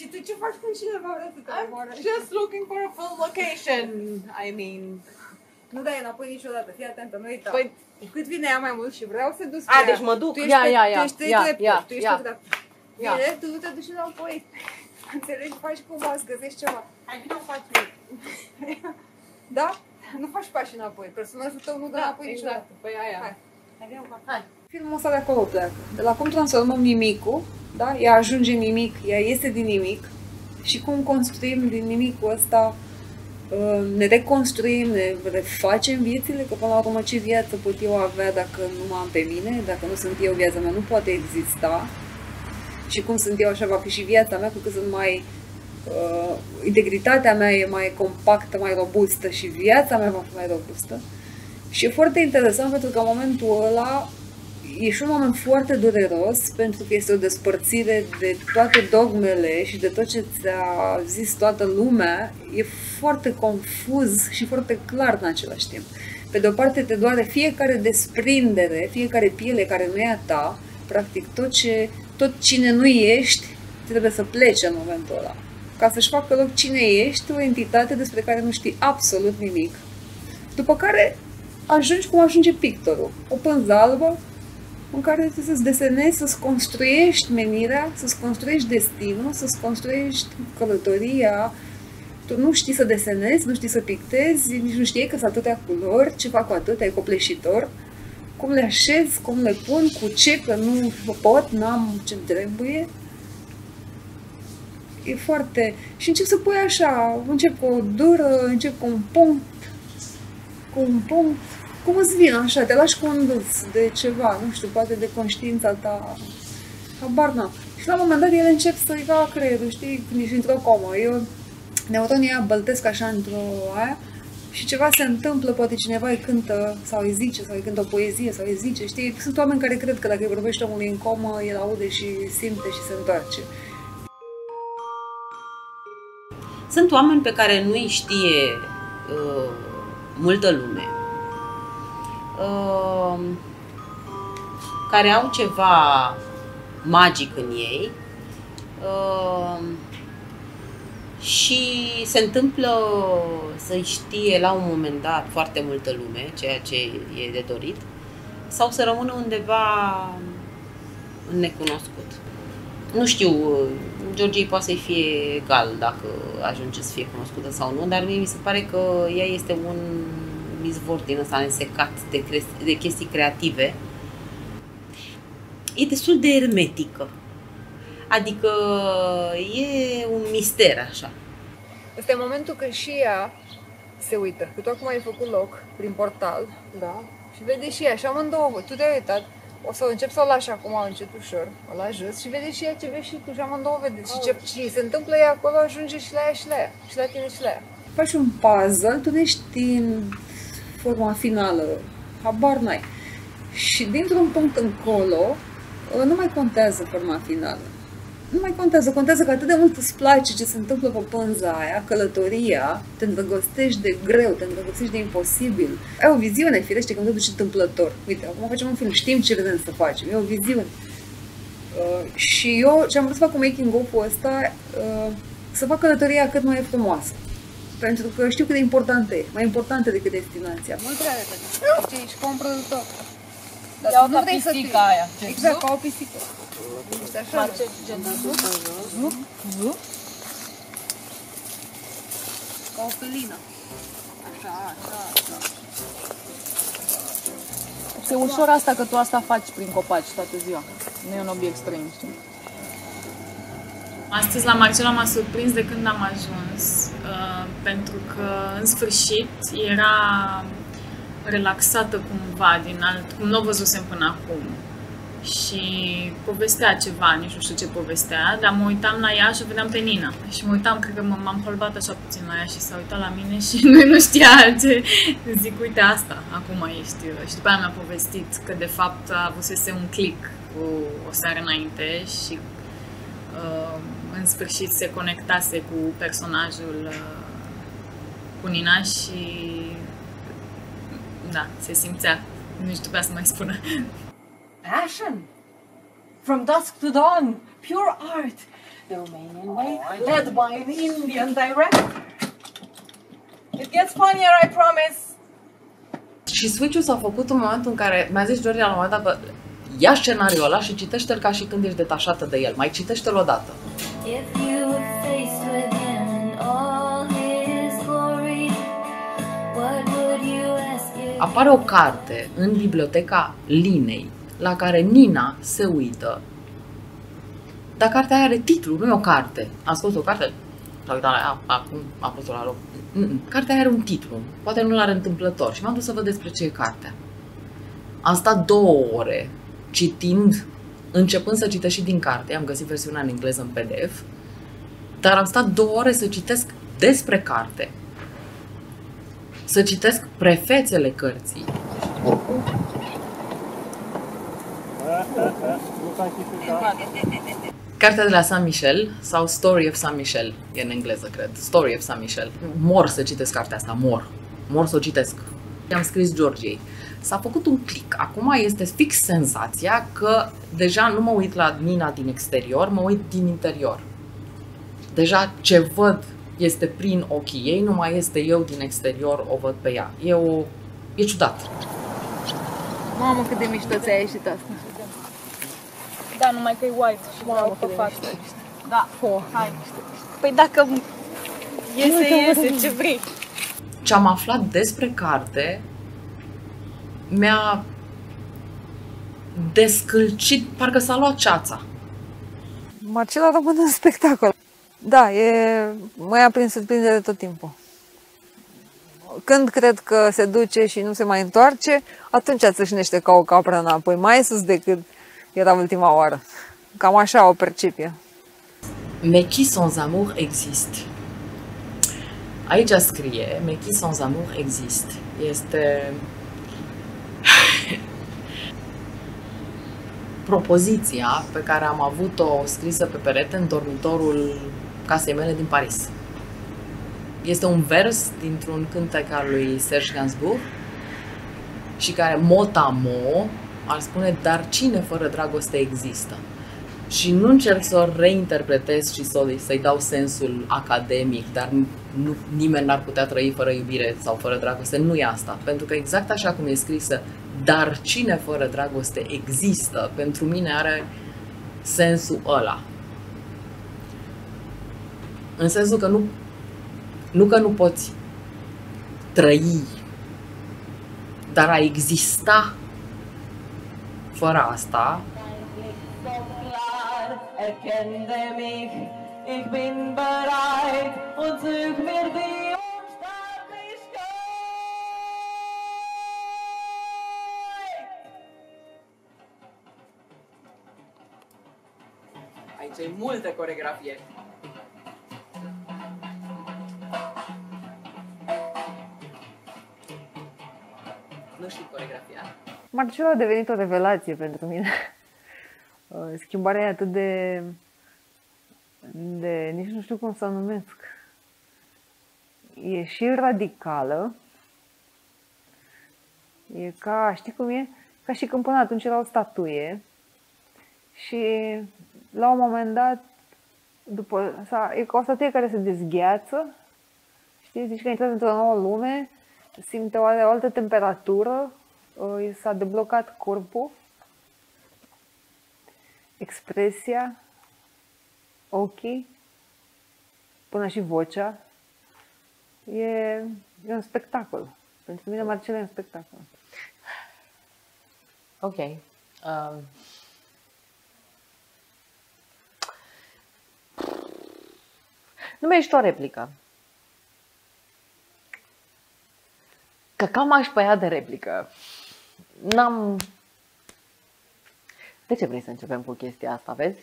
Și tu ce faci când cineva vrea să te omoare? Just looking for a full location. I mean, Nu dai înapoi niciodată, fii atentă, nu uita. Păi- Cât vine ea mai mult și vreau să duc A, deci mă duc. Tu ești Ia, pe, ia, tu ia, ești ia, drept, ia, tu ești ia. pe drept. Ia. Bine, tu nu te duci înapoi. Înțelegi? Faci cumva să găsești ceva. Hai, vină o faci Da? Nu faci pași înapoi. Personajul tău nu dă Da, înapoi exact. niciodată. Păi aia. Hai. Hai. Filmul ăsta de acolo pleacă. De la cum transformăm nimicul, da? Ea ajunge în nimic, ea este din nimic și cum construim din nimicul ăsta uh, ne reconstruim, ne refacem viețile, că până la urmă ce viață pot eu avea dacă nu mă am pe mine, dacă nu sunt eu, viața mea nu poate exista. Și cum sunt eu, așa va fi și viața mea, cu cât sunt mai uh, integritatea mea e mai compactă, mai robustă și viața mea va fi mai robustă. Și e foarte interesant pentru că în momentul ăla e și un moment foarte dureros pentru că este o despărțire de toate dogmele și de tot ce ți-a zis toată lumea. E foarte confuz și foarte clar în același timp. Pe de o parte te doare fiecare desprindere, fiecare piele care nu e a ta, practic tot, ce, tot cine nu ești trebuie să plece în momentul ăla. Ca să-și facă loc cine ești, o entitate despre care nu știi absolut nimic. După care ajungi cum ajunge pictorul. O pânză albă în care trebuie să-ți desenezi, să-ți construiești menirea, să-ți construiești destinul, să-ți construiești călătoria. Tu nu știi să desenezi, nu știi să pictezi, nici nu știi că sunt atâtea culori, ce fac cu atâtea, e copleșitor. Cum le așez, cum le pun, cu ce, că nu pot, n-am ce trebuie. E foarte... Și încep să pui așa, încep cu o dură, încep cu un punct, cu un punct, cum îți vine așa, te lași condus de ceva, nu știu, poate de conștiința ta, habar n-am. Și la un moment dat ele încep să-i ca creierul, știi, când ești într-o comă. Eu, neuronii aia băltesc așa într-o aia și ceva se întâmplă, poate cineva îi cântă sau îi zice, sau îi cântă o poezie, sau îi zice, știi? Sunt oameni care cred că dacă îi vorbește omului în comă, el aude și simte și se întoarce. Sunt oameni pe care nu îi știe uh, multă lume, uh, care au ceva magic în ei uh, și se întâmplă să știe la un moment dat foarte multă lume, ceea ce e de dorit, sau să rămână undeva în necunoscut. Nu știu, Georgiei poate să-i fie egal dacă ajunge să fie cunoscută sau nu, dar mie mi se pare că ea este un izvor din ăsta nesecat de, cre- de chestii creative. E destul de ermetică. Adică e un mister așa. Este momentul când și ea se uită, că tu acum ai făcut loc prin portal, da? Și vede și ea, și amândouă, tu te-ai uitat, o să încep să o lași acum încet ușor, o lași jos și vede și ea ce vezi și tu și amândouă vedeți. Și ce și se întâmplă ea acolo, ajunge și la ea și la ea, și la tine și la ea. Faci un puzzle, tu nu ești în forma finală, habar n-ai. Și dintr-un punct încolo, nu mai contează forma finală. Nu mai contează, contează că atât de mult îți place ce se întâmplă pe pânza aia, călătoria, te îndrăgostești de greu, te îndrăgostești de imposibil. Ai o viziune, firește, când te duci întâmplător. Uite, acum facem un film, știm ce vrem să facem, e o viziune. Uh, și eu ce am vrut să fac cu making of-ul ăsta, uh, să fac călătoria cât mai frumoasă. Pentru că știu cât de importantă e, mai importantă decât destinația. Mult prea repede. Deci ești ca un producător. Dar Iau tu ca nu vrei să pisica fii. aia. Ce, Exact, zup? ca o pisică. Ești așa. Face gen zup, zup, zup. Ca o felină. Așa, așa, așa. E ușor asta că tu asta faci prin copaci toată ziua. Nu e un obiect străin, știi? Astăzi la Marcela m-a surprins de când am ajuns, uh, pentru că în sfârșit era relaxată cumva din alt, cum nu o văzusem până acum. Și povestea ceva, nici nu știu ce povestea, dar mă uitam la ea și o vedeam pe Nina. Și mă uitam, cred că m- m-am holbat așa puțin la ea și s-a uitat la mine și nu, nu știa ce. Zic, uite asta, acum ești. Și după aia mi-a povestit că de fapt avusese un click cu o seară înainte și uh, în sfârșit se conectase cu personajul uh, cu Nina și Da, se simțea. Nici trebuia să mai spună. Passion. From dusk to dawn, pure art. The Romanian way, led by an Indian director. It gets funnier, I promise. Și switch-ul s-a făcut în momentul în care mi-a zis George la un moment dat, bă, ia scenariul ăla și citește-l ca și când ești detașată de el. Mai citește-l odată. If you were faced with him in all his glory, what would you ask if Apare o carte în biblioteca Linei, la care Nina se uită. Dar cartea aia are titlu, nu e o carte. Am scos o carte, s-a uitat la ea, acum a pus-o la loc. Mm-mm. Cartea aia are un titlu, poate nu l-are întâmplător și m-am dus să văd despre ce e cartea. Am stat două ore citind, începând să citesc și din carte, am găsit versiunea în engleză în PDF, dar am stat două ore să citesc despre carte, să citesc prefețele cărții. Cartea de la San Michel sau Story of San Michel, e în engleză, cred. Story of San Michel. Mor să citesc cartea asta, mor. Mor să o citesc. I-am scris Georgiei. S-a făcut un click. Acum este fix senzația că deja nu mă uit la Nina din exterior, mă uit din interior. Deja ce văd este prin ochii ei, nu mai este eu din exterior, o văd pe ea. E, o... e ciudat. Mamă, cât de mișto ți-a ieșit asta. Da, numai că e white și vreau pe față. Da, oh, hai. Păi dacă iese, iese, ce vrei. Ce am aflat despre carte mi-a descălcit, parcă s-a luat ceața. Marcela rămâne în spectacol. Da, e, mă ia prin surprindere tot timpul. Când cred că se duce și nu se mai întoarce, atunci țâșnește ca o capră înapoi, mai sus decât era ultima oară. Cam așa o percepie. Mais qui sans amour existe? Aici scrie, mais qui sans amour existe. Este propoziția pe care am avut-o scrisă pe perete în dormitorul casei mele din Paris. Este un vers dintr-un cântec al lui Serge Gainsbourg și care mot-a-mot ar spune dar cine fără dragoste există? Și nu încerc să o reinterpretez și să, să-i dau sensul academic, dar nu, nimeni n-ar putea trăi fără iubire sau fără dragoste. Nu e asta. Pentru că exact așa cum e scrisă, dar cine fără dragoste există, pentru mine are sensul ăla. În sensul că nu, nu că nu poți trăi, dar a exista fără asta Erkenne mich, ich bin bereit und such mir die Aici e multă coregrafie. Nu știu coregrafia. Marcela a devenit o revelație pentru mine. Uh, Schimbarea e atât de, de... nici nu știu cum să o numesc. E și radicală. E ca, știi cum e? Ca și când până atunci era o statuie și la un moment dat, după, sa, e ca o statuie care se dezgheață, știi, zici că a intrat într-o nouă lume, simte o, o altă temperatură, uh, i s-a deblocat corpul, expresia, ochii, până și vocea. E, e un spectacol. Pentru mine Marcela e un spectacol. Ok. Um, nu mai ești o replică. Că cam aș pe ea de replică. N-am... De ce vrei să începem cu chestia asta, vezi?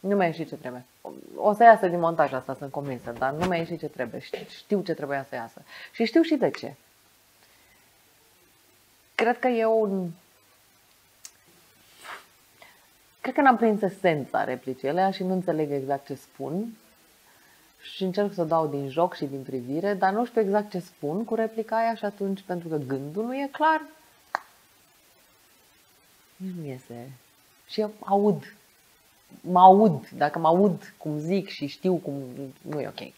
Nu mai ieși ce trebuie. O să iasă din montaj asta, sunt convinsă, dar nu mai ieși ce trebuie. Știu ce trebuia să iasă. Și știu și de ce. Cred că e un... Cred că n-am prins esența replicii alea și nu înțeleg exact ce spun. Și încerc să o dau din joc și din privire, dar nu știu exact ce spun cu replica aia și atunci, pentru că gândul nu e clar, nici nu iese. Și eu aud. Mă aud. Dacă mă aud cum zic și știu cum... Nu e ok.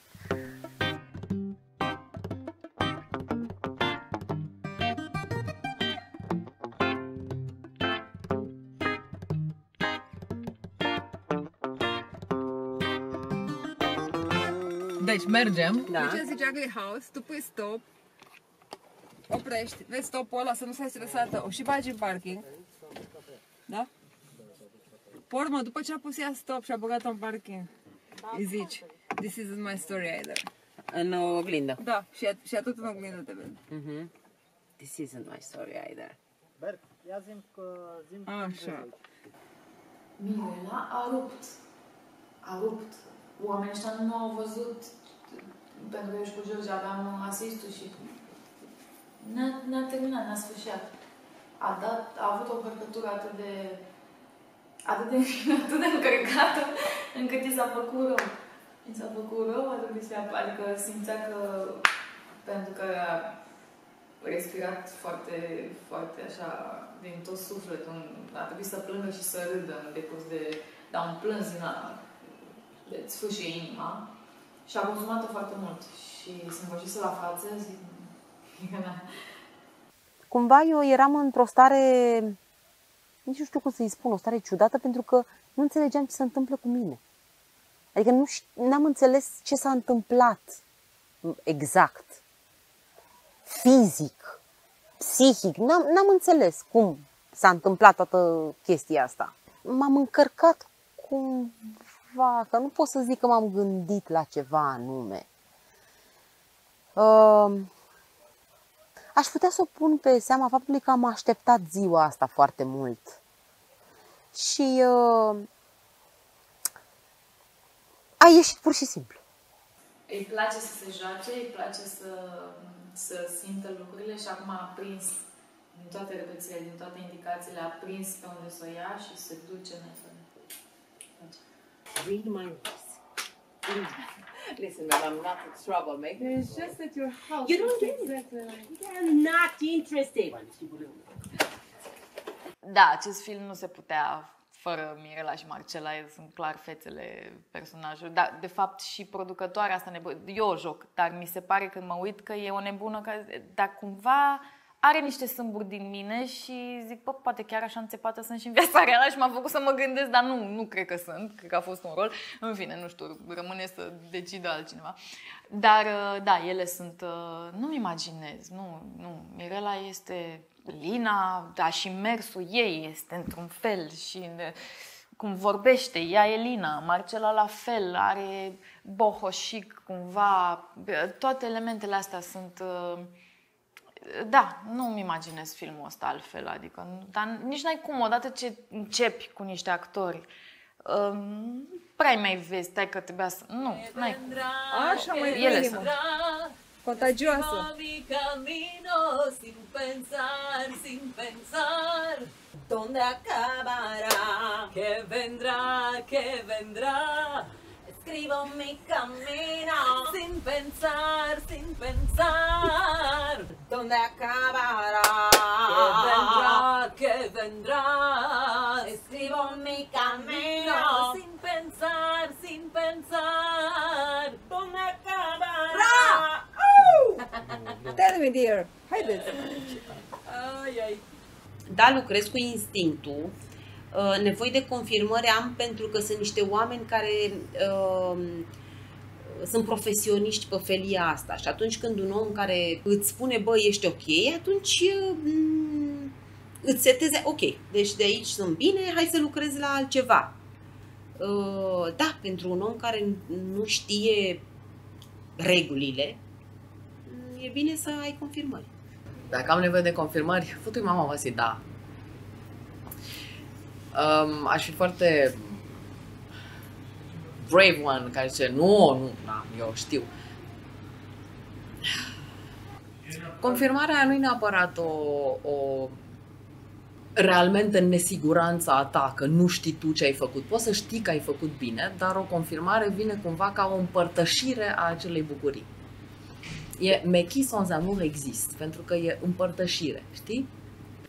Deci mergem. Da. Deci zice Ugly House, tu pui stop, oprești, vezi stopul ăla să nu stai stresată, o și bagi în parking. Da? Pe urmă, după ce a pus ea stop și a băgat-o în parking, îi zici, this isn't my story either. În oglindă. Da, și, at- și atât în oglindă te vede. Mhm. This isn't my story either. Berg, ia zim că zim Așa. Mirela a rupt. A rupt. Oamenii ăștia nu au văzut, pentru că eu și cu George aveam asistul și n-a, n-a terminat, n-a sfârșit. A, dat, a avut o încărcătură atât de atât de, atât de încărcată încât i s-a făcut rău. I s-a făcut rău, atât de se, adică simțea că pentru că a respirat foarte, foarte așa din tot sufletul, a trebuit să plângă și să râdă în decurs de, dar un plâns din a, de sfârșie inima și a consumat-o foarte mult și să-mi vorbise la față, zic, "Na, Cumva eu eram într-o stare, nici nu știu cum să-i spun, o stare ciudată, pentru că nu înțelegeam ce se întâmplă cu mine. Adică nu ș- n-am înțeles ce s-a întâmplat exact. Fizic, psihic, n-am, n-am înțeles cum s-a întâmplat toată chestia asta. M-am încărcat cumva, că nu pot să zic că m-am gândit la ceva anume. Uh, Aș putea să o pun pe seama faptului că am așteptat ziua asta foarte mult. Și uh, a ieșit pur și simplu. Îi place să se joace, îi place să, să simtă lucrurile și acum a prins din toate repetițiile, din toate indicațiile, a prins pe unde să o ia și se duce în efect. Read my lips. Listen, man, I'm not a troublemaker. It's just that your house You don't is get it. exactly like I'm not interested. Da, acest film nu se putea fără Mirela și Marcela, ele sunt clar fețele personajului. Dar, de fapt, și producătoarea asta nebună. Eu o joc, dar mi se pare când mă uit că e o nebună, care, dar cumva are niște sâmburi din mine și zic, bă, poate chiar așa înțepată sunt și în viața reală și m-a făcut să mă gândesc, dar nu, nu cred că sunt, cred că a fost un rol. În fine, nu știu, rămâne să decidă altcineva. Dar, uh, da, ele sunt, uh, nu-mi imaginez, nu, nu, Mirela este Lina, dar și mersul ei este într-un fel și uh, cum vorbește, ea e Lina, Marcela la fel, are bohoșic cumva, toate elementele astea sunt... uh, da, nu-mi imaginez filmul ăsta altfel, adică, dar nici n-ai cum, odată ce începi cu niște actori, um, prea mai vezi, stai că trebuia să... Nu, n-ai cum. Așa, mai Ele inimă. sunt. Contagioasă. mi camino sin pensar, sin pensar dónde acabará, que vendrá, que vendrá. Escribo mi camino sin pensar, sin pensar dónde acabará, que vendrá, que vendrá. Escribo mi camino sin pensar, sin pensar dónde acabará. Tell me, dear. Haideți. Ai, ai. Da, lucrez cu instinctul. Uh, Nevoi de confirmări am pentru că sunt niște oameni care uh, sunt profesioniști pe felia asta și atunci când un om care îți spune, bă, ești ok, atunci uh, m, îți seteze, ok, deci de aici sunt bine, hai să lucrez la altceva. Uh, Da, pentru un om care nu știe regulile, e bine să ai confirmări. Dacă am nevoie de confirmări, futui mama mă zic da. Um, aș fi foarte brave one care zice nu, nu, da, eu știu. Confirmarea nu e neapărat o, o realmente în nesiguranța ta, că nu știi tu ce ai făcut. Poți să știi că ai făcut bine, dar o confirmare vine cumva ca o împărtășire a acelei bucurii. E Mechis sans amour exist, pentru că e împărtășire, știi?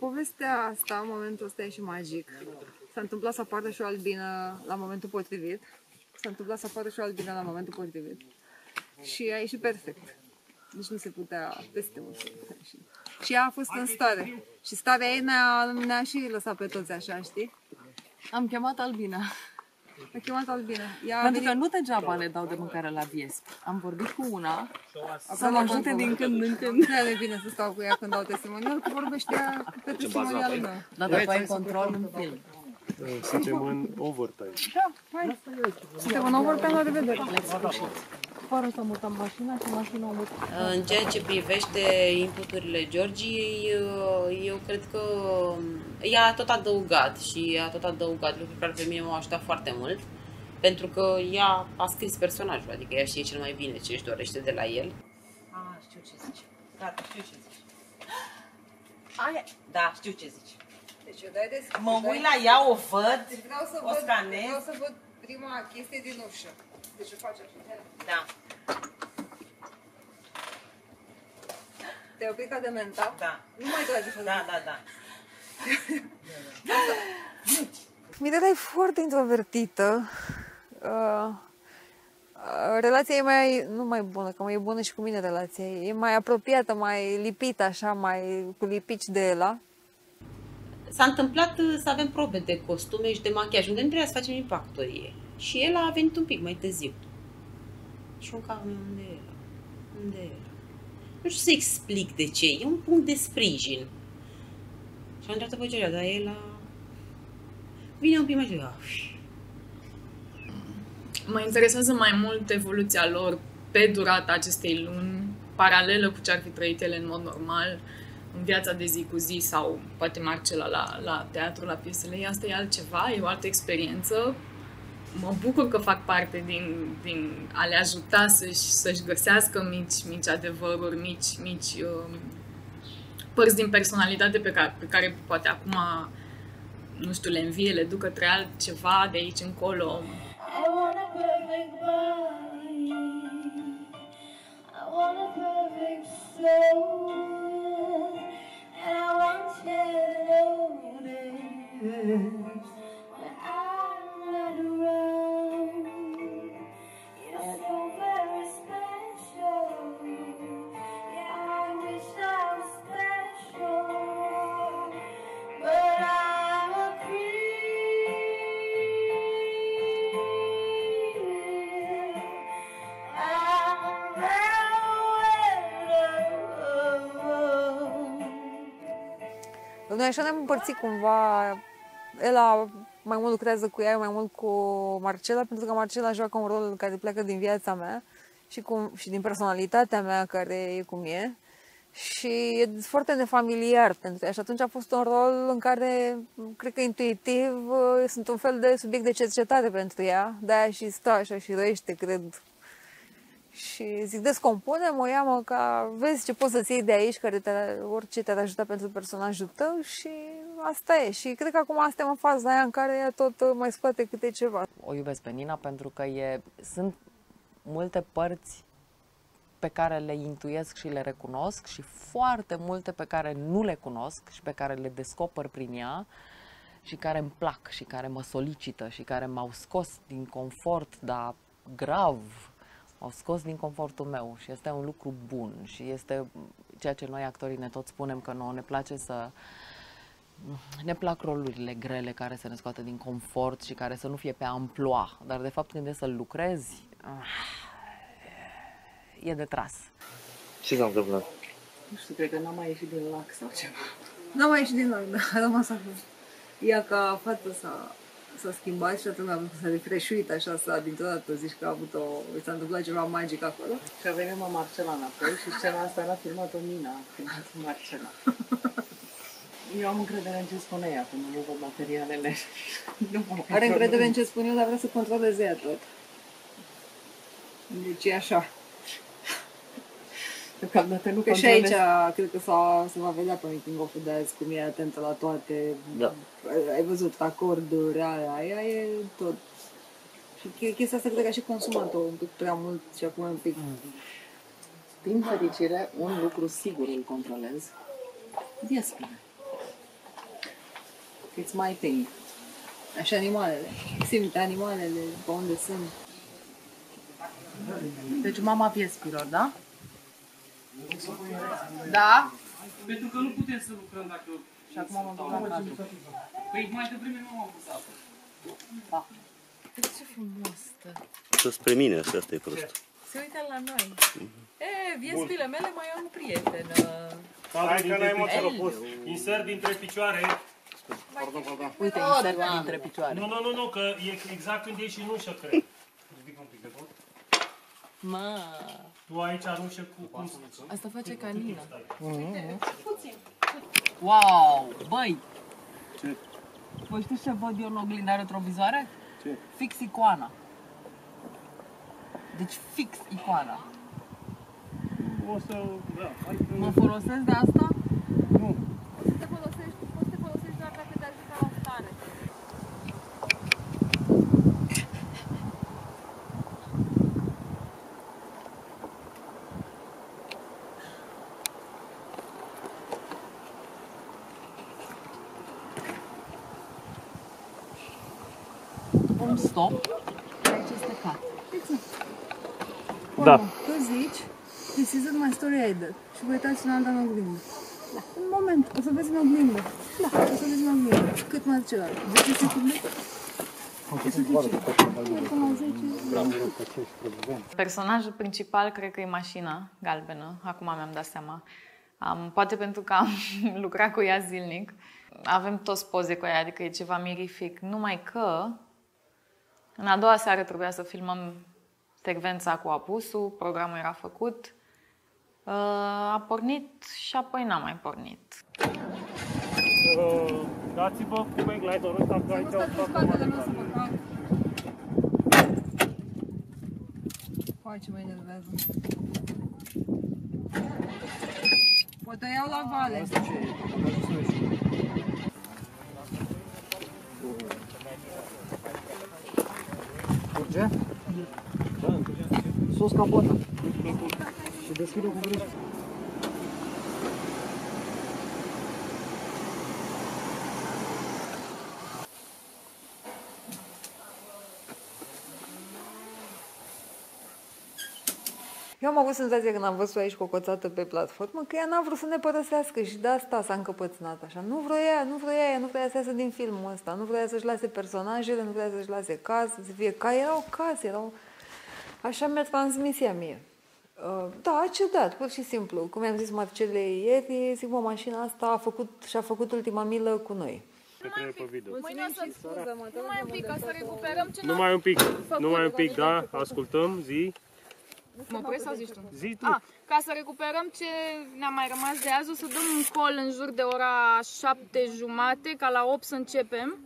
Povestea asta, în momentul ăsta e și magic. S-a întâmplat să apară și o albină la momentul potrivit. S-a întâmplat să apară și o albină la momentul potrivit. Și a ieșit perfect. Deci nu se putea peste mult. să ieși. Și ea a fost în stare. Și starea ei ne-a, ne-a și lăsat pe toți așa, știi? Am chemat Albina. A chemat Albina. Ea a Pentru venit- că nu degeaba le dau de mâncare la viesp. Am vorbit cu una să Acolo mă a ajute fost din vorba. când în când. Nu e bine să stau cu ea când dau testimonial, că vorbește ea pe testimonialul meu. Da, dar tu ai control în film. Suntem în overtime. Da, hai. Suntem în overtime, la revedere. Fără să mutăm mașina și mașina o mutăm. În ceea ce privește inputurile Georgiei, eu cred că ea a tot adăugat și a tot adăugat lucruri care pe mine m-au ajutat foarte mult. Pentru că ea a scris personajul, adică ea știe cel mai bine ce își dorește de la el. Ah, știu ce zici. Gata, știu ce zici. Aia, da, știu ce zici. Deci eu dai des... Mă uit la ea, o văd, Deci vreau să o văd, scanez. vreau să văd prima chestie din ușă. Deci o faci așa. Da. Te-ai oprit ca de menta? Da. Nu mai trage așa. Da, da, da. Mirela e foarte introvertită. Uh, uh, relația e mai, nu mai bună, că mai e bună și cu mine relația. E mai apropiată, mai lipită așa, mai cu lipici de ela. S-a întâmplat uh, să avem probe de costume și de machiaj, unde nu trebuia să facem nimic pe actorie. Și el a venit un pic mai târziu. Și un ca unde era? Unde era? Nu știu să explic de ce, e un punct de sprijin. Și am întrebat pe Georgia, dar el a... Vine un pic mai târziu. Mă interesează mai mult evoluția lor pe durata acestei luni, paralelă cu ce ar fi trăit ele în mod normal, în viața de zi cu zi sau poate Marcela la, la teatru, la piesele ei. Asta e altceva, e o altă experiență. Mă bucur că fac parte din, din a le ajuta să-și, să-și găsească mici, mici adevăruri, mici, mici uh, părți din personalitate pe care, pe care poate acum, nu știu, le învie, le duc către altceva de aici încolo. I want a perfect body. I want a perfect soul. And I want you to notice when I'm not around. Noi așa ne-am împărțit cumva, Ela mai mult lucrează cu ea, eu mai mult cu Marcela, pentru că Marcela joacă un rol care pleacă din viața mea și, cum, și din personalitatea mea care e cum e. Și e foarte nefamiliar pentru ea. Și atunci a fost un rol în care, cred că intuitiv, sunt un fel de subiect de cercetare pentru ea, de-aia și stă așa și răiește, cred, și zic, descompune-mă, ia-mă, ca vezi ce poți să-ți iei de aici, care te, orice te-ar ajuta pentru personajul tău și asta e. Și cred că acum suntem în faza aia în care ea tot uh, mai scoate câte ceva. O iubesc pe Nina pentru că e, sunt multe părți pe care le intuiesc și le recunosc și foarte multe pe care nu le cunosc și pe care le descoper prin ea și care îmi plac și care mă solicită și care m-au scos din confort, dar grav, au scos din confortul meu și este un lucru bun și este ceea ce noi actorii ne tot spunem că nouă ne place să ne plac rolurile grele care să ne scoată din confort și care să nu fie pe amploa, dar de fapt când e să lucrezi, e de tras. Ce s-a întâmplat? Nu știu, cred că n-am mai ieșit din lac sau ceva. N-am mai ieșit din noi, dar a rămas acolo. Ea ca fată s-a, s-a schimbat și atunci s-a refreșuit așa, s-a dintr-o dată, zici că a avut o, s-a întâmplat ceva magic acolo. Și a venit mă Marcela înapoi și scena asta l-a filmat-o Nina, a filmat Marcela. Eu am încredere în ce spune ea, când eu văd materialele. nu mă Are încredere în ce spun eu, dar vrea să controleze ea tot. Deci e așa. Deocamdată nu Că și controlez. aici cred că s-a, se va vedea pe making of de azi cum e atentă la toate. Da. Ai văzut acorduri, aia, aia e tot. Și che- chestia asta cred că a și consumat-o un pic prea mult și acum e un pic... Din fericire, un lucru sigur îl controlez. Viescule. It's my thing. Așa animalele. Simte animalele, pe unde sunt. Deci mama viespilor, da? Da? Pentru că nu putem să lucrăm dacă... Și acum mă duc la cadru. Păi mai devreme nu am pus asta. Da. Ce frumos stă. Să spre mine, asta, asta e prost. Se uită la noi. E, viespile mele mai au un prieten. Hai că n-ai mă Hello. pus. Insert dintre picioare. Pardon, pardon. Uite, Oh, insert Doamne. dintre picioare. Nu, nu, nu, nu, că e exact când ieși în ușă, cred. Ridic un pic de tot. Ma. Tu aici în ușă cu... Cum Asta face canina. Mhm. Puțin. Wow! Băi! Ce? Voi știți ce văd eu în oglinda retrovizoare? Ce? Fix icoana. Deci fix icoana. O să... Da, hai că... Mă folosesc de asta? Nu. Poți să te folosești, poți să te folosești doar dacă te ajută la stare. Un stop. Aici este cat. Da. Tu zici, this isn't my story either. Și vă uitați în alta în oglindă. Da. Un moment, o să vezi în oglindă. Da, o să vezi în oglindă. Cât mai celălalt? 10 secunde? E suficient. Până la 10. Personajul principal cred că e mașina galbenă, acum mi-am dat seama. Am, poate pentru că am lucrat cu ea zilnic. Avem toți poze cu ea, adică e ceva mirific. Numai că în a doua seară trebuia să filmăm secvența cu apusul, programul era făcut. Uh, A pornit și apoi n-a mai pornit. Uh, Dați-vă cu backlight-ul ăsta, că aici o fac Hai ce mă enervează. Poate iau la vale. Curge? Sus capota. Și deschide cu brusc. Am avut senzația când am văzut aici cocoțată pe platformă că ea n-a vrut să ne părăsească și de asta s-a încăpățânat așa. Nu vroia, nu vroia ea, nu vroia să iasă din filmul ăsta, nu vroia să-și lase personajele, nu vroia să-și lase casă, să fie ca, erau case, erau... Așa mi-a transmis ea mie. Uh, Da, a cedat, pur și simplu. Cum i-am zis Marcelei ieri, zic, mă, mașina asta a făcut, și-a făcut ultima milă cu noi. Te trebuie pe video. Mâine o să numai un pic, ca să recuperăm ce n-am Numai un pic, făcut. numai un pic, da? Ascultăm, zi. Mă opresc sau zici tu? Zi tu. A, ca să recuperăm ce ne-a mai rămas de azi, o să dăm un call în jur de ora 7 jumate, ca la 8 să începem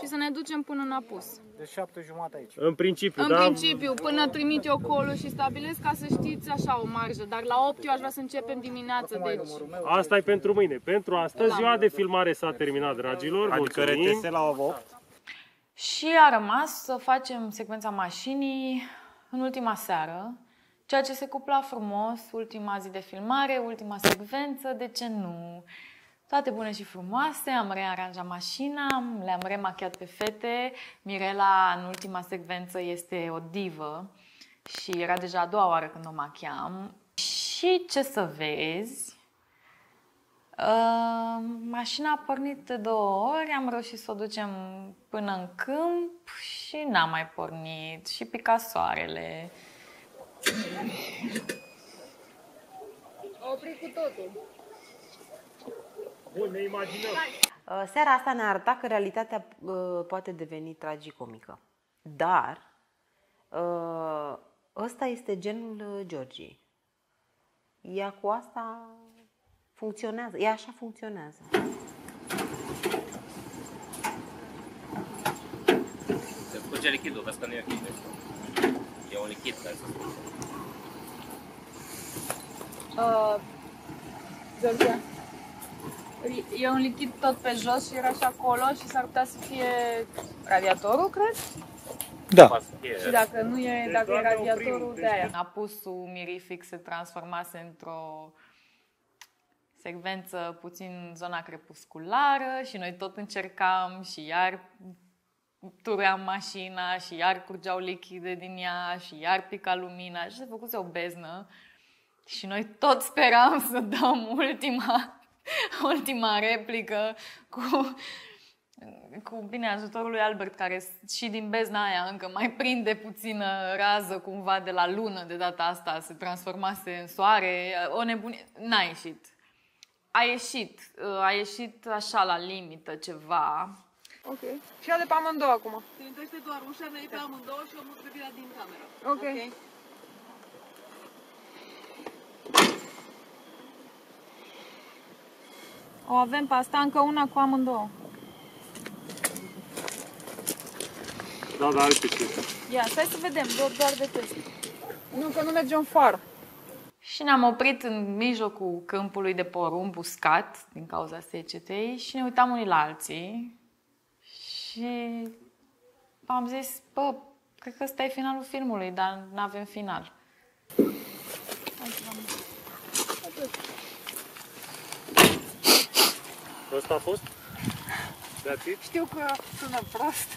și să ne ducem până în apus. De șapte jumate aici. În principiu, În da? principiu, până trimit eu call și stabilesc ca să știți așa o marjă, dar la 8 eu aș vrea să începem dimineața, deci... Asta e pentru mâine. Pentru astăzi, Da. ziua de filmare s-a terminat, dragilor. Adică Mulțumim. RTS la 8. Și a rămas să facem secvența mașinii în ultima seară, ceea ce se cupla frumos, ultima zi de filmare, ultima secvență, de ce nu? Toate bune și frumoase, am rearanjat mașina, le-am remachiat pe fete. Mirela, în ultima secvență, este o divă și era deja a doua oară când o machiam. Și ce să vezi, Uh, mașina a pornit de două ori, am reușit să o ducem până în câmp și n-a mai pornit. Și pica soarele. Opri cu totul. Bun, ne imaginăm. Uh, Seara asta ne arăta că realitatea uh, poate deveni tragicomică. Dar uh, ăsta este genul uh, Georgiei. Ea cu asta funcționează. Ea așa funcționează. Se scurge lichidul, vezi că nu e lichid. E un lichid care se scurge. Uh, Georgia. E un lichid tot pe jos și era și acolo și s-ar putea să fie radiatorul, cred? Da. Și dacă nu e, dacă e radiatorul, de aia. Apusul mirific se transformase într-o secvență puțin zona crepusculară și noi tot încercam și iar tuream mașina și iar curgeau lichide din ea și iar pica lumina și se făcuse o beznă. Și noi tot speram să dăm ultima, ultima replică cu, cu bine ajutorul lui Albert, care și din bezna aia încă mai prinde puțină rază cumva de la lună de data asta, se transformase în soare, o nebunie, n-a ieșit. A ieșit, a ieșit așa la limită ceva, Ok. Și ale pe amândouă acum. Țintește doar ușa, ne pe amândouă și omul privirea din cameră. Ok. O avem pe asta încă una cu amândouă. Da, da, are pe Ia, stai să vedem, doar, doar de test. Nu, că nu merge în far. Și ne-am oprit în mijlocul câmpului de porumb uscat din cauza secetei și ne uitam unii la alții și am zis, bă, cred că ăsta e finalul filmului, dar nu avem final. Ăsta a fost? That's it? Știu că sună prost.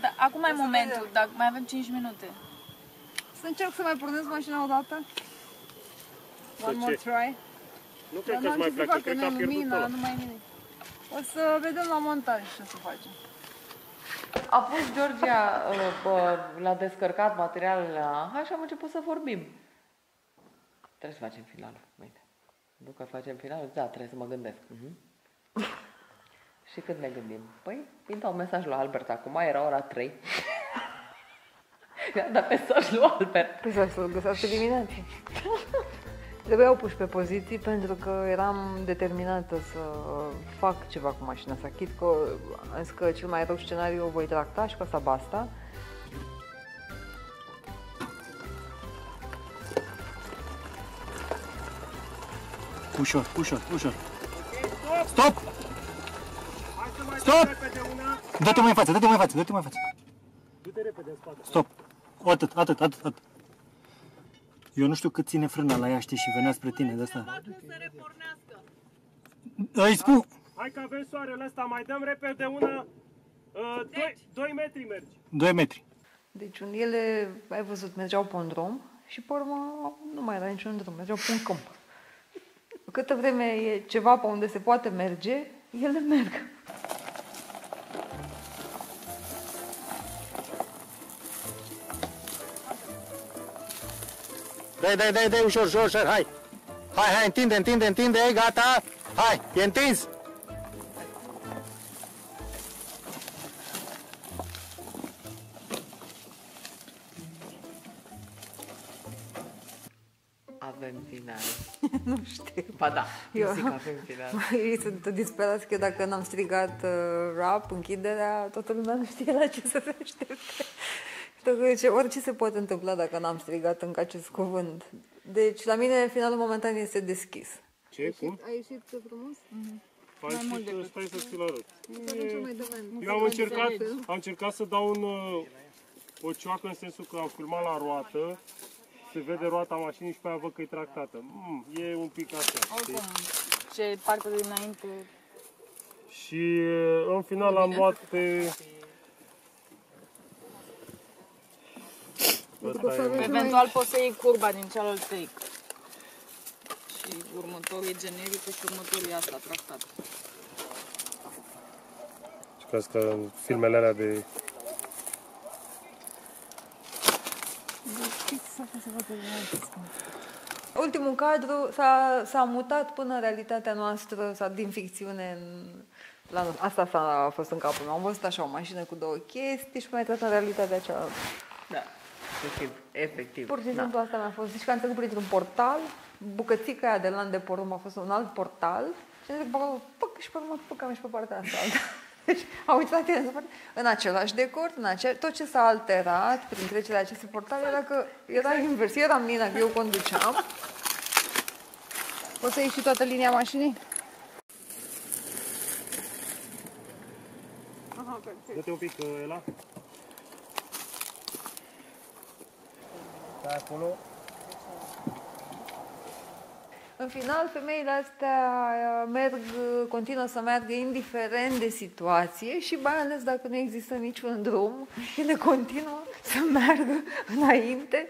Da, acum e momentul, dar mai avem 5 minute. Să încerc să mai pornesc mașina o dată. One ce? more try. Nu cred Dar că n-am mai ce să pleacă, fac, cred că că a nu e pierdut lumină, ăla. nu mai e nimic. O să vedem la montaj ce să facem. A pus Georgia, uh, bă, l-a descărcat materialele AHA și am început să vorbim. Trebuie să facem finalul. Uite. După facem finalul, da, trebuie să mă gândesc. Uh-huh. și când ne gândim? Păi, îi dau mesaj lui Albert acum, era ora 3. I-am dat mesaj lui Albert. Păi să-l găsească dimineața. Trebuiau puși pe poziții pentru că eram determinată să fac ceva cu mașina asta. Chit că am zis că cel mai rău scenariu o voi tracta și cu asta basta. Ușor, ușor, ușor. Stop! Stop! Dă-te mai în față, dă-te mai în față, dă-te mai în față. Du-te repede în spate. Stop! Atât, atât, atât, atât. Eu nu știu cât ține frâna la ea, știi, și venea spre tine de asta. Îi spun, Hai că avem soarele ăsta, mai dăm repede una... 2 metri mergi. 2 metri. Deci un ele, ai văzut, mergeau pe un drum și pe urmă nu mai era niciun drum, mergeau pe un câmp. Câtă vreme e ceva pe unde se poate merge, ele merg. Dai, dai, dai, dai, ușor, ușor, ușor, hai. Hai, hai, întinde, întinde, întinde, gata. Hai, e întins. Avem final. nu știu. Ba da, eu Eu- zic că avem final. Ei sunt disperați că dacă n-am strigat uh, rap, închiderea, toată lumea nu știe la ce să se aștepte. Deci orice se poate întâmpla dacă n-am strigat încă acest cuvânt. Deci la mine finalul momentan este deschis. Ce? Cum? A ieșit frumos? Hai și stai să ți-l arăt. Atunci mai dă mai- Eu am încercat, am încercat să dau un, uh, o cioacă în sensul că am filmat la roată, se vede roata mașinii și pe aia văd că e tractată. Mm, e un pic așa, știi? Ce parte de dinainte... Și uh, în final am luat pe... Ăsta e. Eventual poți să iei curba din cealaltă take. Și următorul e generică și următorul e asta tractat. Și crezi că în filmele alea de... Ultimul cadru s-a, s-a mutat până în realitatea noastră, sau din ficțiune în... La, asta s-a a fost în capul meu. Am văzut așa o mașină cu două chestii și mai intrat în realitatea cealaltă. Da, efectiv, efectiv. Pur și da. simplu asta mi-a fost. Deci că am trecut printr-un portal, bucățica aia de lan de porumb a fost un alt portal și am zis, bă, păc, și pe urmă păcam și pe partea asta. Deci am uitat în, spate, în același decor, în acea, tot ce s-a alterat prin trecerea acestui portal era că era invers. Eu eram Mina, că eu conduceam Poți să ieși toată linia mașinii? Aha, perfect. Dă-te un pic, uh, Ela. Stai acolo. În final, femeile astea uh, merg, continuă să meargă indiferent de situație și mai ales dacă nu există niciun drum, ele continuă să meargă înainte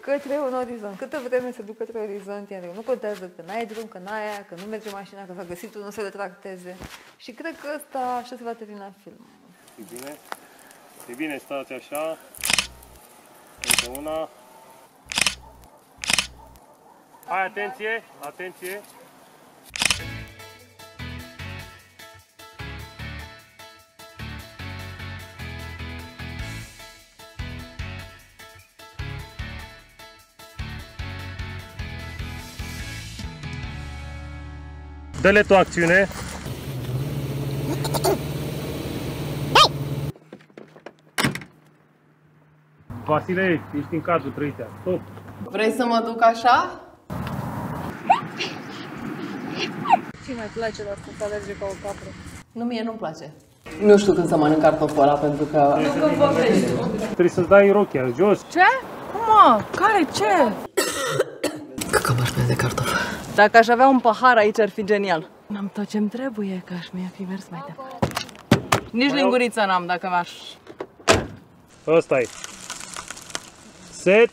către un orizont. Câtă vreme se duc către orizont, iar nu contează că n-ai drum, că n-ai aia, că nu merge mașina, că s-a găsit unul să le tracteze. Și cred că ăsta, așa se va termina filmul. E bine? E bine, stați așa. Încă una. Hai, atenție, atenție. Dă-le tu acțiune. Vasile, ești în cadru, trăitea. Stop. Vrei să mă duc așa? Ce mai place la asta să alerge ca o capră? Nu, mie nu-mi place. Nu știu când să mănânc cartoful ăla, pentru că... Trebuie să-ți dai rochia jos. Ce? Cum mă? Care? Ce? Căcămăș de cartof. Dacă aș avea un pahar aici ar fi genial. N-am tot ce-mi trebuie, că aș mi-a fi mers mai departe. Nici linguriță n-am dacă m-aș... Ăsta e. Set.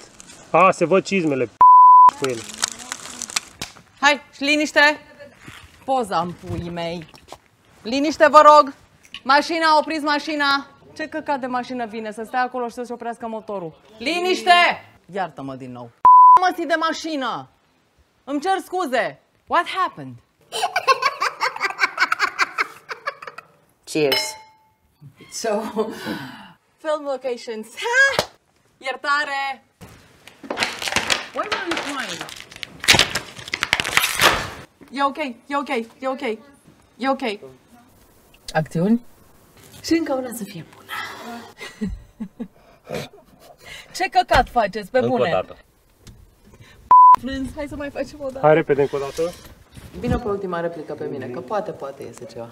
A, se văd cizmele cu ele. Hai, și liniște! Poza în puii mei. Liniște, vă rog! Mașina, opriți mașina! Ce căcat de mașină vine? Să stea acolo și să-și oprească motorul. Liniște! Iartă-mă din nou. Mă de mașină! Îmi cer scuze! What happened? Cheers. So, film locations. Ha! Iertare! Where were you flying? E ok, e ok, e ok. E ok. Acțiuni? Și încă una să fie bună. Ce căcat faceți, pe Încă bune? o dată. Frânz, hai să mai facem o dată. Hai repede încă o dată. Vino pe ultima replică pe mine, că poate, poate iese ceva.